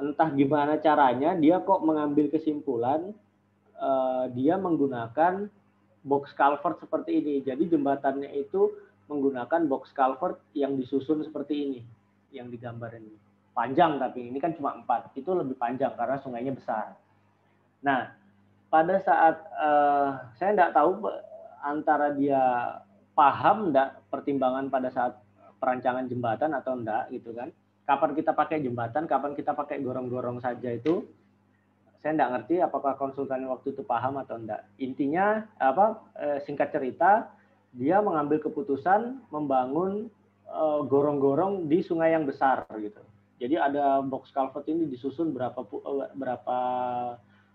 entah gimana caranya dia kok mengambil kesimpulan uh, dia menggunakan box culvert seperti ini. Jadi jembatannya itu menggunakan box culvert yang disusun seperti ini, yang digambar ini. Panjang tapi ini kan cuma empat, itu lebih panjang karena sungainya besar. Nah, pada saat uh, saya tidak tahu antara dia paham enggak pertimbangan pada saat perancangan jembatan atau enggak gitu kan kapan kita pakai jembatan, kapan kita pakai gorong-gorong saja itu saya tidak ngerti apakah konsultan waktu itu paham atau enggak. Intinya apa eh, singkat cerita dia mengambil keputusan membangun eh, gorong-gorong di sungai yang besar gitu. Jadi ada box culvert ini disusun berapa eh, berapa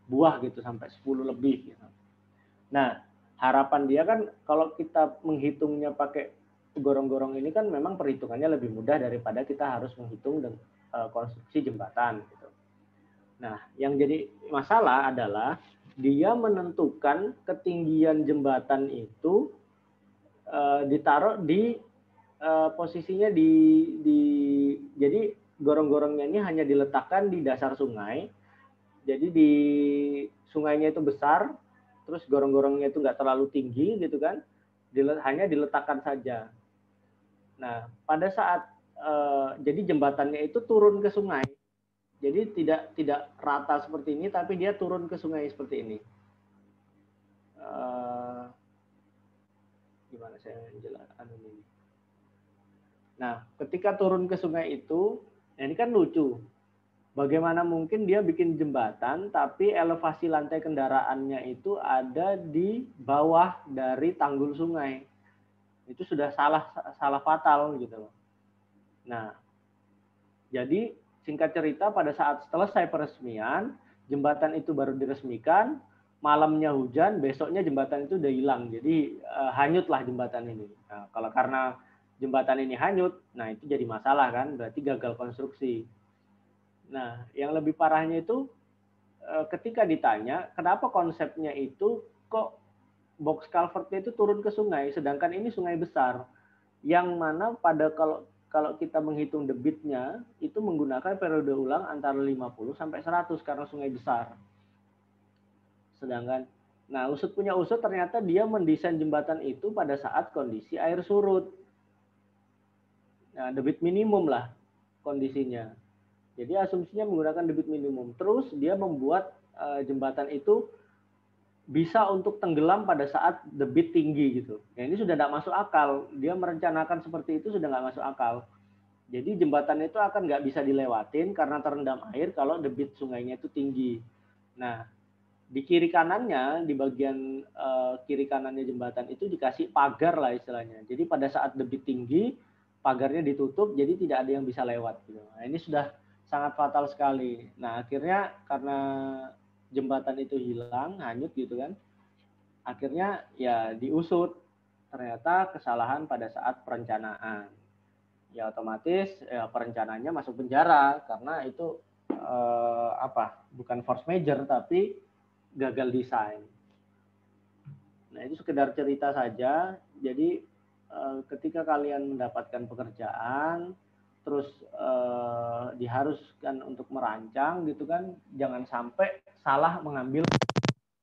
buah gitu sampai 10 lebih gitu. Nah, harapan dia kan kalau kita menghitungnya pakai gorong-gorong ini kan memang perhitungannya lebih mudah daripada kita harus menghitung dengan konstruksi jembatan gitu. Nah, yang jadi masalah adalah dia menentukan ketinggian jembatan itu uh, ditaruh di uh, posisinya di di jadi gorong-gorongnya ini hanya diletakkan di dasar sungai. Jadi di sungainya itu besar, terus gorong-gorongnya itu nggak terlalu tinggi gitu kan, hanya diletakkan saja. Nah, pada saat uh, jadi jembatannya itu turun ke sungai, jadi tidak tidak rata seperti ini, tapi dia turun ke sungai seperti ini. Uh, gimana saya jelaskan ini? Nah, ketika turun ke sungai itu, Nah, ini kan lucu. Bagaimana mungkin dia bikin jembatan tapi elevasi lantai kendaraannya itu ada di bawah dari tanggul sungai. Itu sudah salah salah fatal gitu loh. Nah, jadi singkat cerita pada saat selesai peresmian, jembatan itu baru diresmikan, malamnya hujan, besoknya jembatan itu udah hilang. Jadi uh, hanyutlah jembatan ini. Nah, kalau karena jembatan ini hanyut, nah itu jadi masalah kan, berarti gagal konstruksi. Nah, yang lebih parahnya itu eh, ketika ditanya kenapa konsepnya itu kok box culvertnya itu turun ke sungai, sedangkan ini sungai besar, yang mana pada kalau kalau kita menghitung debitnya itu menggunakan periode ulang antara 50 sampai 100 karena sungai besar. Sedangkan nah usut punya usut ternyata dia mendesain jembatan itu pada saat kondisi air surut Nah, debit minimum lah kondisinya. Jadi asumsinya menggunakan debit minimum. Terus dia membuat uh, jembatan itu bisa untuk tenggelam pada saat debit tinggi gitu. Ya, ini sudah tidak masuk akal. Dia merencanakan seperti itu sudah nggak masuk akal. Jadi jembatan itu akan nggak bisa dilewatin karena terendam air kalau debit sungainya itu tinggi. Nah, di kiri kanannya, di bagian uh, kiri kanannya jembatan itu dikasih pagar lah istilahnya. Jadi pada saat debit tinggi, pagarnya ditutup jadi tidak ada yang bisa lewat gitu. Nah, ini sudah sangat fatal sekali. Nah, akhirnya karena jembatan itu hilang, hanyut gitu kan. Akhirnya ya diusut. Ternyata kesalahan pada saat perencanaan. Ya otomatis ya, perencanaannya masuk penjara karena itu eh, apa? Bukan force major tapi gagal desain. Nah, itu sekedar cerita saja. Jadi Eh, ketika kalian mendapatkan pekerjaan terus eh, diharuskan untuk merancang gitu kan jangan sampai salah mengambil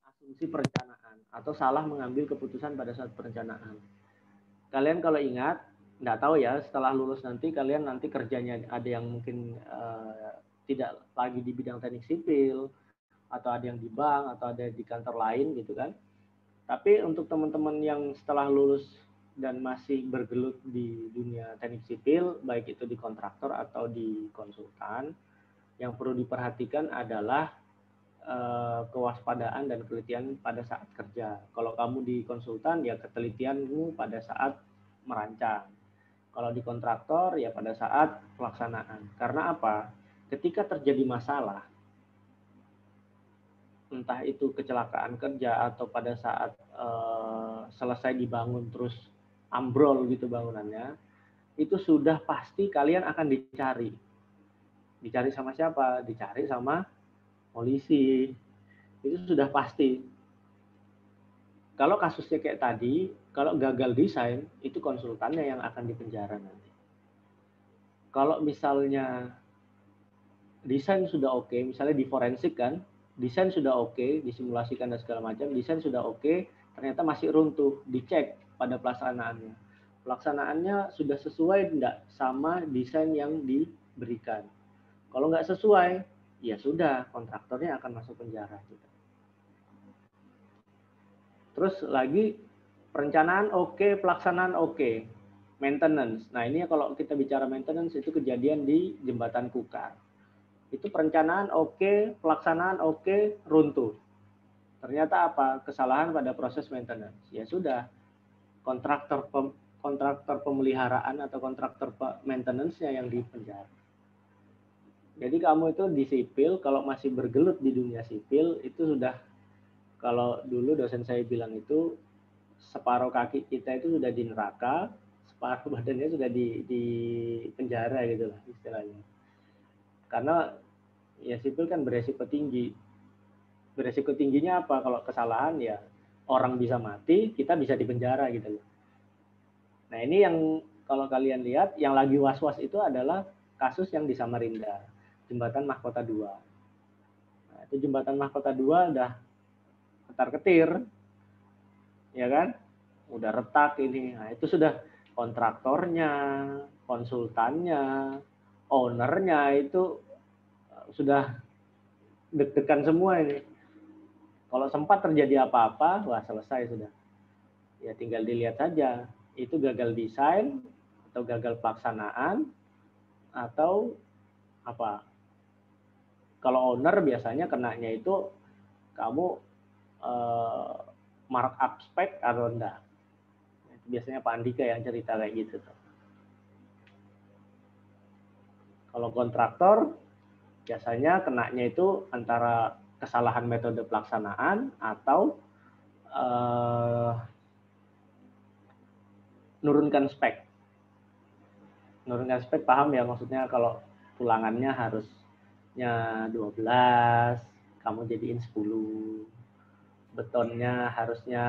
asumsi perencanaan atau salah mengambil keputusan pada saat perencanaan. Kalian kalau ingat nggak tahu ya setelah lulus nanti kalian nanti kerjanya ada yang mungkin eh, tidak lagi di bidang teknik sipil atau ada yang di bank atau ada di kantor lain gitu kan. Tapi untuk teman-teman yang setelah lulus dan masih bergelut di dunia teknik sipil, baik itu di kontraktor atau di konsultan, yang perlu diperhatikan adalah eh, kewaspadaan dan kelitian pada saat kerja. Kalau kamu di konsultan, ya ketelitianmu pada saat merancang. Kalau di kontraktor, ya pada saat pelaksanaan. Karena apa? Ketika terjadi masalah, entah itu kecelakaan kerja atau pada saat uh, selesai dibangun terus ambrol gitu bangunannya, itu sudah pasti kalian akan dicari. Dicari sama siapa? Dicari sama polisi. Itu sudah pasti. Kalau kasusnya kayak tadi, kalau gagal desain, itu konsultannya yang akan dipenjara nanti. Kalau misalnya desain sudah oke, okay, misalnya di forensik kan, desain sudah oke, okay, disimulasikan dan segala macam, desain sudah oke, okay, ternyata masih runtuh, dicek pada pelaksanaannya. Pelaksanaannya sudah sesuai tidak sama desain yang diberikan. Kalau nggak sesuai, ya sudah kontraktornya akan masuk penjara. Terus lagi perencanaan oke, okay, pelaksanaan oke, okay. maintenance. Nah ini kalau kita bicara maintenance itu kejadian di jembatan Kukar. Itu perencanaan oke, okay, pelaksanaan oke, okay, runtuh. Ternyata apa? Kesalahan pada proses maintenance. Ya sudah, kontraktor pem, kontraktor pemeliharaan atau kontraktor maintenance-nya yang dipenjara. Jadi kamu itu di sipil kalau masih bergelut di dunia sipil itu sudah kalau dulu dosen saya bilang itu separuh kaki kita itu sudah di neraka, separuh badannya sudah di di penjara gitu lah istilahnya. Karena ya sipil kan beresiko tinggi. Beresiko tingginya apa? Kalau kesalahan ya orang bisa mati, kita bisa dipenjara gitu loh. Nah ini yang kalau kalian lihat yang lagi was-was itu adalah kasus yang di Samarinda, jembatan Mahkota 2. Nah, itu jembatan Mahkota 2 udah ketar-ketir, ya kan? Udah retak ini. Nah, itu sudah kontraktornya, konsultannya, ownernya itu eh, sudah deg-degan semua ini. Kalau sempat terjadi apa-apa, wah selesai sudah. Ya tinggal dilihat saja, itu gagal desain atau gagal pelaksanaan atau apa? Kalau owner biasanya kenanya itu kamu eh, markup spek atau enggak. Biasanya Pak Andika yang cerita kayak gitu tuh. Kalau kontraktor biasanya kenanya itu antara kesalahan metode pelaksanaan atau eh, nurunkan spek. Nurunkan spek paham ya maksudnya kalau pulangannya harusnya 12, kamu jadiin 10. Betonnya harusnya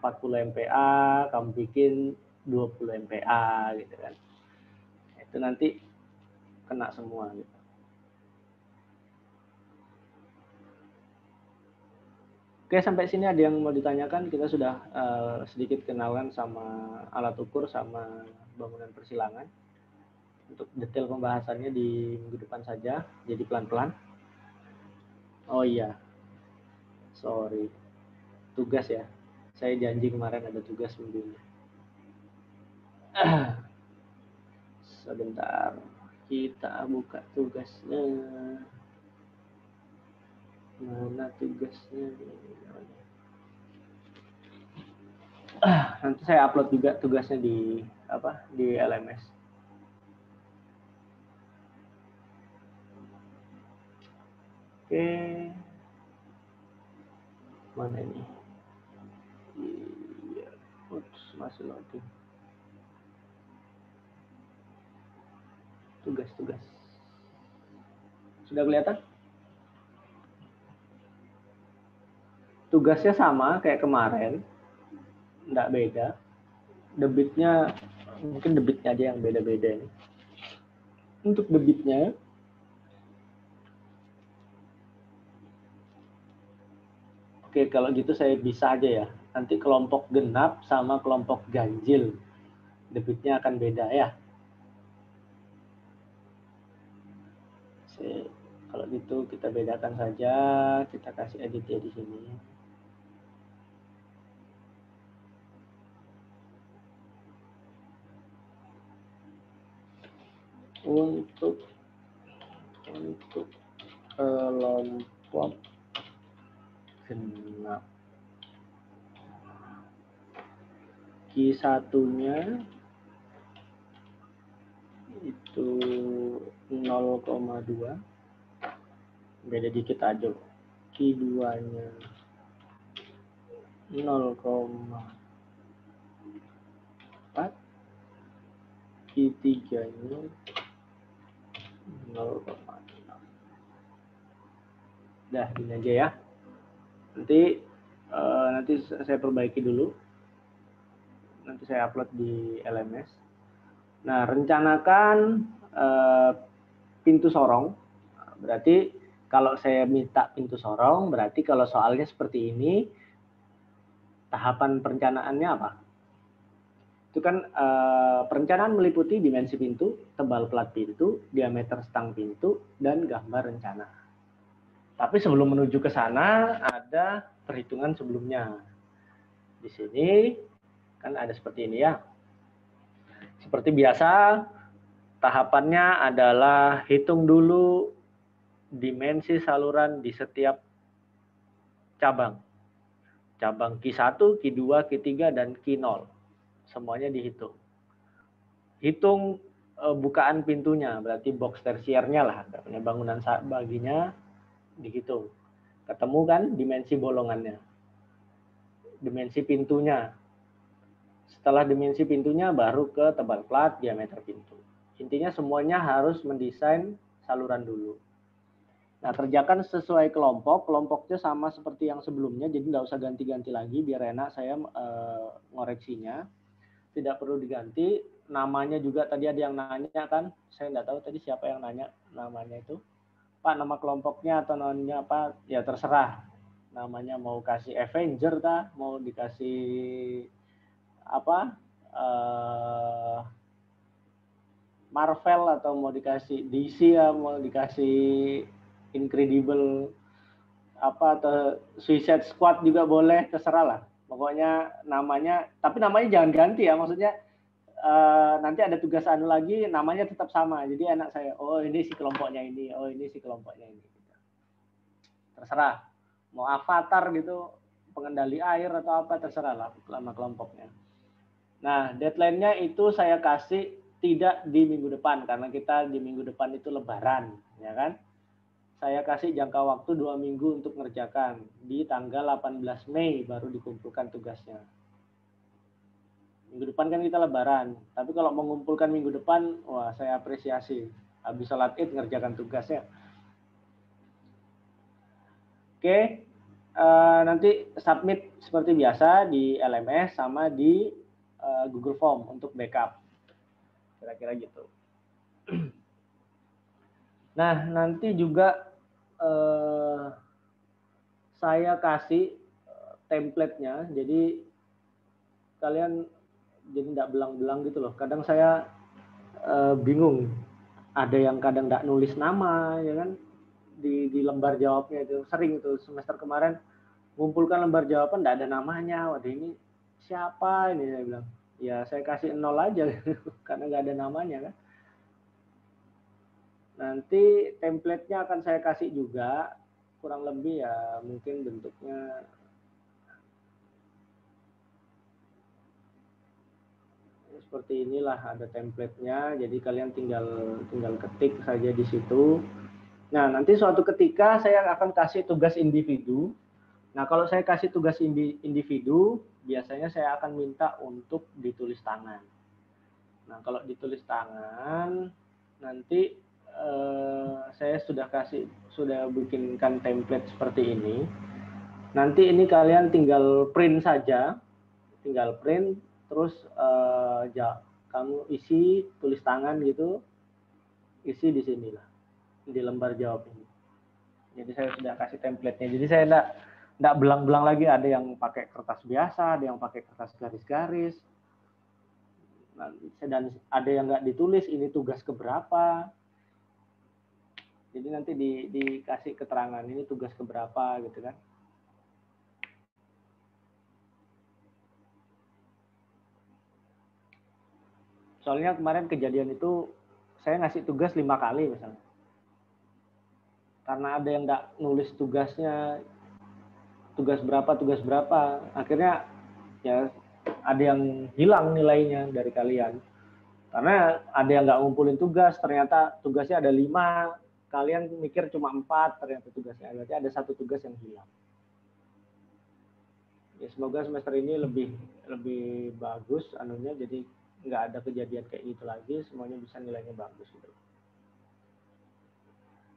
40 MPa, kamu bikin 20 MPa gitu kan. Itu nanti kena semua gitu. Oke, sampai sini ada yang mau ditanyakan. Kita sudah uh, sedikit kenalan sama alat ukur sama bangunan persilangan. Untuk detail pembahasannya di minggu depan saja, jadi pelan-pelan. Oh iya, sorry, tugas ya. Saya janji kemarin ada tugas minggu ini. Sebentar, kita buka tugasnya mana tugasnya? Nanti saya upload juga tugasnya di apa di LMS oke. Mana ini? Iya Ups, masih loading. Tugas-tugas. Sudah kelihatan tugasnya sama kayak kemarin, enggak beda. Debitnya mungkin debitnya aja yang beda-beda ini. Untuk debitnya Oke, kalau gitu saya bisa aja ya. Nanti kelompok genap sama kelompok ganjil. Debitnya akan beda ya. kalau gitu kita bedakan saja, kita kasih edit ya di sini. Untuk untuk kelompok genap. Q satunya itu 0,2 beda dikit aja. Q 2 nya 0,4 Q 3 nya 0,6 Dah, ini aja ya. Nanti uh, nanti saya perbaiki dulu. Nanti saya upload di LMS. Nah, rencanakan uh, pintu sorong. Berarti kalau saya minta pintu sorong, berarti kalau soalnya seperti ini, tahapan perencanaannya apa? Itu kan uh, perencanaan meliputi dimensi pintu, tebal plat pintu, diameter stang pintu, dan gambar rencana. Tapi sebelum menuju ke sana ada perhitungan sebelumnya. Di sini kan ada seperti ini ya. Seperti biasa, tahapannya adalah hitung dulu dimensi saluran di setiap cabang. Cabang Q1, Q2, Q3, dan Q0 semuanya dihitung. Hitung e, bukaan pintunya, berarti box tersiernya lah, bangunan baginya dihitung. Ketemu kan dimensi bolongannya. dimensi pintunya. Setelah dimensi pintunya baru ke tebal plat, diameter pintu. Intinya semuanya harus mendesain saluran dulu. Nah, kerjakan sesuai kelompok. Kelompoknya sama seperti yang sebelumnya, jadi nggak usah ganti-ganti lagi biar enak saya e, ngoreksinya. Tidak perlu diganti. Namanya juga tadi ada yang nanya kan, saya nggak tahu tadi siapa yang nanya namanya itu. Pak, nama kelompoknya atau namanya apa? Ya terserah. Namanya mau kasih Avenger kah? Mau dikasih apa? Uh, Marvel atau mau dikasih DC ya, mau dikasih Incredible apa atau Suicide Squad juga boleh, terserah lah. Pokoknya namanya, tapi namanya jangan ganti ya, maksudnya uh, nanti ada tugas anu lagi, namanya tetap sama. Jadi anak saya, oh ini si kelompoknya ini, oh ini si kelompoknya ini. Terserah, mau avatar gitu, pengendali air atau apa terserah lah kelompoknya. Nah, deadline-nya itu saya kasih tidak di minggu depan karena kita di minggu depan itu lebaran, ya kan? Saya kasih jangka waktu dua minggu untuk mengerjakan. Di tanggal 18 Mei baru dikumpulkan tugasnya. Minggu depan kan kita lebaran, tapi kalau mengumpulkan minggu depan, wah saya apresiasi. Habis sholat id ngerjakan tugasnya. Oke, uh, nanti submit seperti biasa di LMS sama di uh, Google Form untuk backup kira-kira gitu. Nah, nanti juga eh, saya kasih eh, template-nya, jadi kalian jadi tidak belang-belang gitu loh. Kadang saya eh, bingung, ada yang kadang tidak nulis nama, ya kan? Di, di lembar jawabnya itu sering itu semester kemarin ngumpulkan lembar jawaban tidak ada namanya. Waduh ini siapa ini saya bilang ya saya kasih nol aja karena nggak ada namanya kan. Nanti template-nya akan saya kasih juga kurang lebih ya mungkin bentuknya seperti inilah ada template-nya jadi kalian tinggal tinggal ketik saja di situ. Nah, nanti suatu ketika saya akan kasih tugas individu Nah, kalau saya kasih tugas individu, biasanya saya akan minta untuk ditulis tangan. Nah, kalau ditulis tangan, nanti eh, saya sudah kasih, sudah bikinkan template seperti ini. Nanti ini kalian tinggal print saja, tinggal print, terus eh, ya, kamu isi tulis tangan gitu, isi di sinilah, di lembar jawab ini. Jadi saya sudah kasih template-nya. Jadi saya enggak nggak belang-belang lagi ada yang pakai kertas biasa ada yang pakai kertas garis-garis dan ada yang nggak ditulis ini tugas keberapa jadi nanti di, dikasih keterangan ini tugas keberapa gitu kan. Soalnya kemarin kejadian itu saya ngasih tugas lima kali misalnya. Karena ada yang nggak nulis tugasnya tugas berapa tugas berapa. Akhirnya ya ada yang hilang nilainya dari kalian. Karena ada yang nggak ngumpulin tugas ternyata tugasnya ada lima kalian mikir cuma empat ternyata tugasnya. Berarti ada satu tugas yang hilang. Ya semoga semester ini lebih lebih bagus anunya. Jadi nggak ada kejadian kayak gitu lagi. Semuanya bisa nilainya bagus gitu.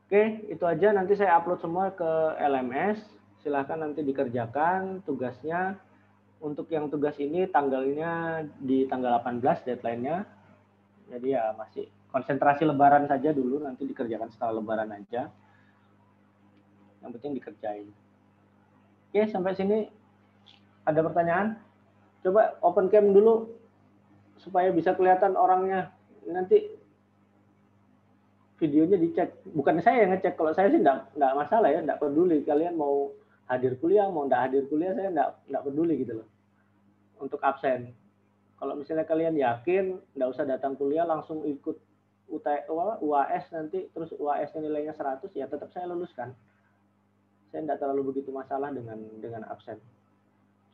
Oke itu aja. Nanti saya upload semua ke LMS silahkan nanti dikerjakan tugasnya. Untuk yang tugas ini tanggalnya di tanggal 18 deadline-nya. Jadi ya masih konsentrasi lebaran saja dulu, nanti dikerjakan setelah lebaran aja. Yang penting dikerjain. Oke, sampai sini ada pertanyaan? Coba open cam dulu supaya bisa kelihatan orangnya. Nanti videonya dicek. Bukan saya yang ngecek. Kalau saya sih enggak masalah ya, enggak peduli. Kalian mau hadir kuliah mau enggak hadir kuliah saya enggak enggak peduli gitu loh untuk absen kalau misalnya kalian yakin enggak usah datang kuliah langsung ikut UAS nanti terus UAS nilainya 100 ya tetap saya luluskan. Saya enggak terlalu begitu masalah dengan dengan absen.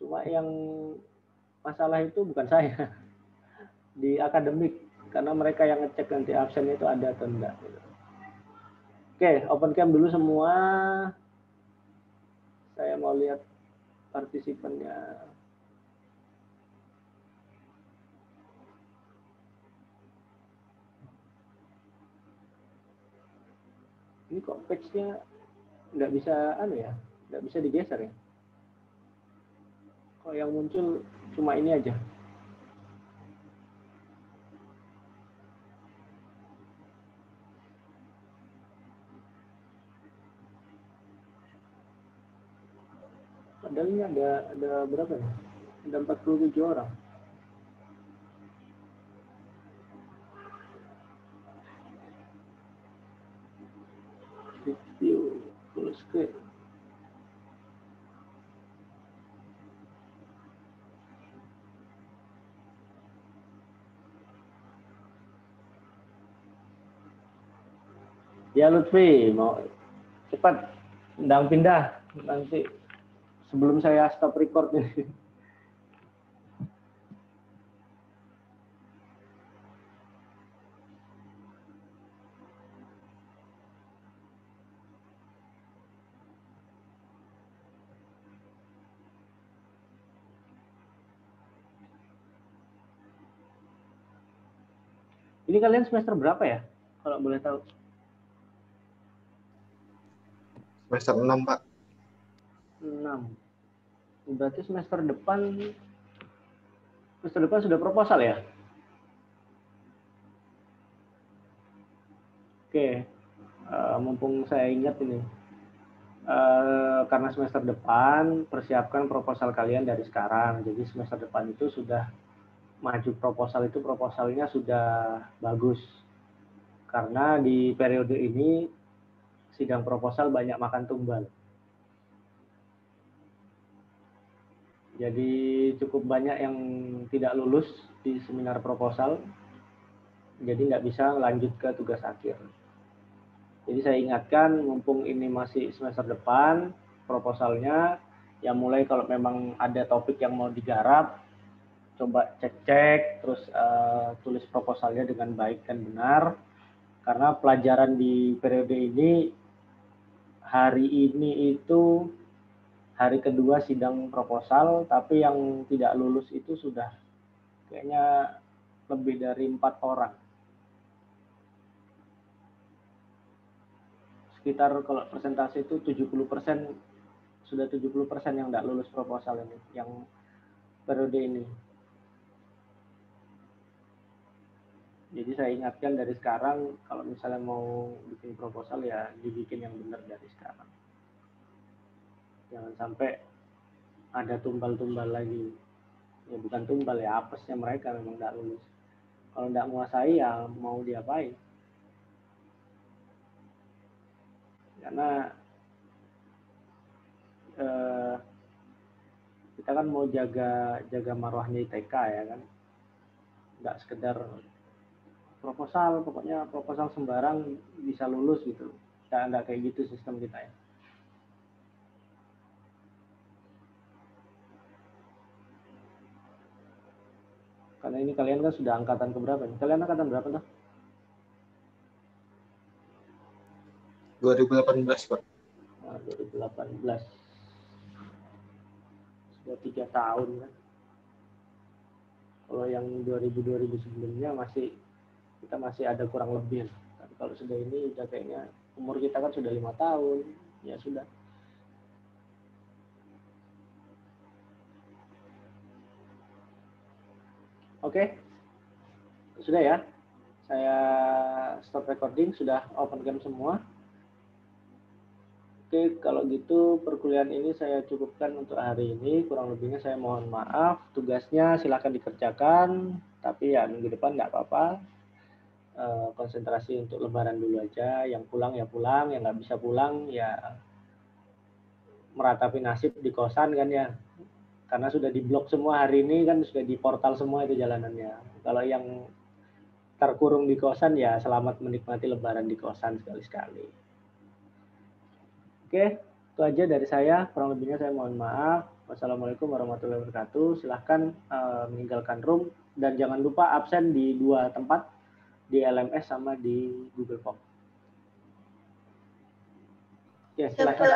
Cuma yang masalah itu bukan saya di akademik. Karena mereka yang ngecek nanti absen itu ada atau enggak gitu. oke open cam dulu semua. Saya mau lihat partisipannya ini kok page-nya nggak bisa anu ya? Nggak bisa digeser ya? Kok yang muncul cuma ini aja? Padahal ini ada ada berapa ya? Ada 47 orang Ya Lutfi, mau cepat undang pindah nanti sebelum saya stop record ini. Ini kalian semester berapa ya? Kalau boleh tahu. Semester 6, Pak. 6. Berarti semester depan semester depan sudah proposal ya? Oke, eh, mumpung saya ingat ini, Eh, karena semester depan persiapkan proposal kalian dari sekarang. Jadi semester depan itu sudah maju proposal itu proposalnya sudah bagus. Karena di periode ini sidang proposal banyak makan tumbal. Jadi cukup banyak yang tidak lulus di seminar proposal, jadi nggak bisa lanjut ke tugas akhir. Jadi saya ingatkan, mumpung ini masih semester depan, proposalnya, ya mulai kalau memang ada topik yang mau digarap, coba cek-cek, terus uh, tulis proposalnya dengan baik dan benar, karena pelajaran di periode ini hari ini itu hari kedua sidang proposal, tapi yang tidak lulus itu sudah kayaknya lebih dari empat orang. Sekitar kalau persentase itu 70 persen sudah 70 persen yang tidak lulus proposal ini, yang periode ini. Jadi saya ingatkan dari sekarang kalau misalnya mau bikin proposal ya dibikin yang benar dari sekarang. Jangan sampai ada tumbal-tumbal lagi. Ya bukan tumbal ya apesnya mereka memang tidak lulus. Kalau tidak menguasai ya mau diapain? Karena eh, kita kan mau jaga jaga marwahnya ITK ya kan. Nggak sekedar proposal pokoknya proposal sembarang bisa lulus gitu. Kita nggak kayak gitu sistem kita ya. Karena ini kalian kan sudah angkatan keberapa nih kalian angkatan berapa tuh 2018, Pak. nah, 2018 sudah tiga tahun kan? Kalau yang 2000 2000 sebelumnya masih kita masih ada kurang lebih. Tapi kalau sudah ini udah kayaknya umur kita kan sudah lima tahun, ya sudah. Oke, sudah ya. Saya stop recording, sudah open cam semua. Oke, kalau gitu perkuliahan ini saya cukupkan untuk hari ini. Kurang lebihnya saya mohon maaf. Tugasnya silahkan dikerjakan, tapi ya minggu depan nggak apa-apa uh, konsentrasi untuk lebaran dulu aja. Yang pulang ya pulang. Yang nggak bisa pulang ya meratapi nasib di kosan kan ya. Karena sudah diblok semua hari ini kan sudah di portal semua itu jalanannya. Kalau yang terkurung di kosan ya selamat menikmati lebaran di kosan sekali-sekali. Oke itu aja dari saya. Kurang lebihnya saya mohon maaf. Wassalamualaikum warahmatullahi wabarakatuh. Silahkan uh, meninggalkan room. Dan jangan lupa absen di dua tempat di LMS sama di Google Form. Ya, silakan.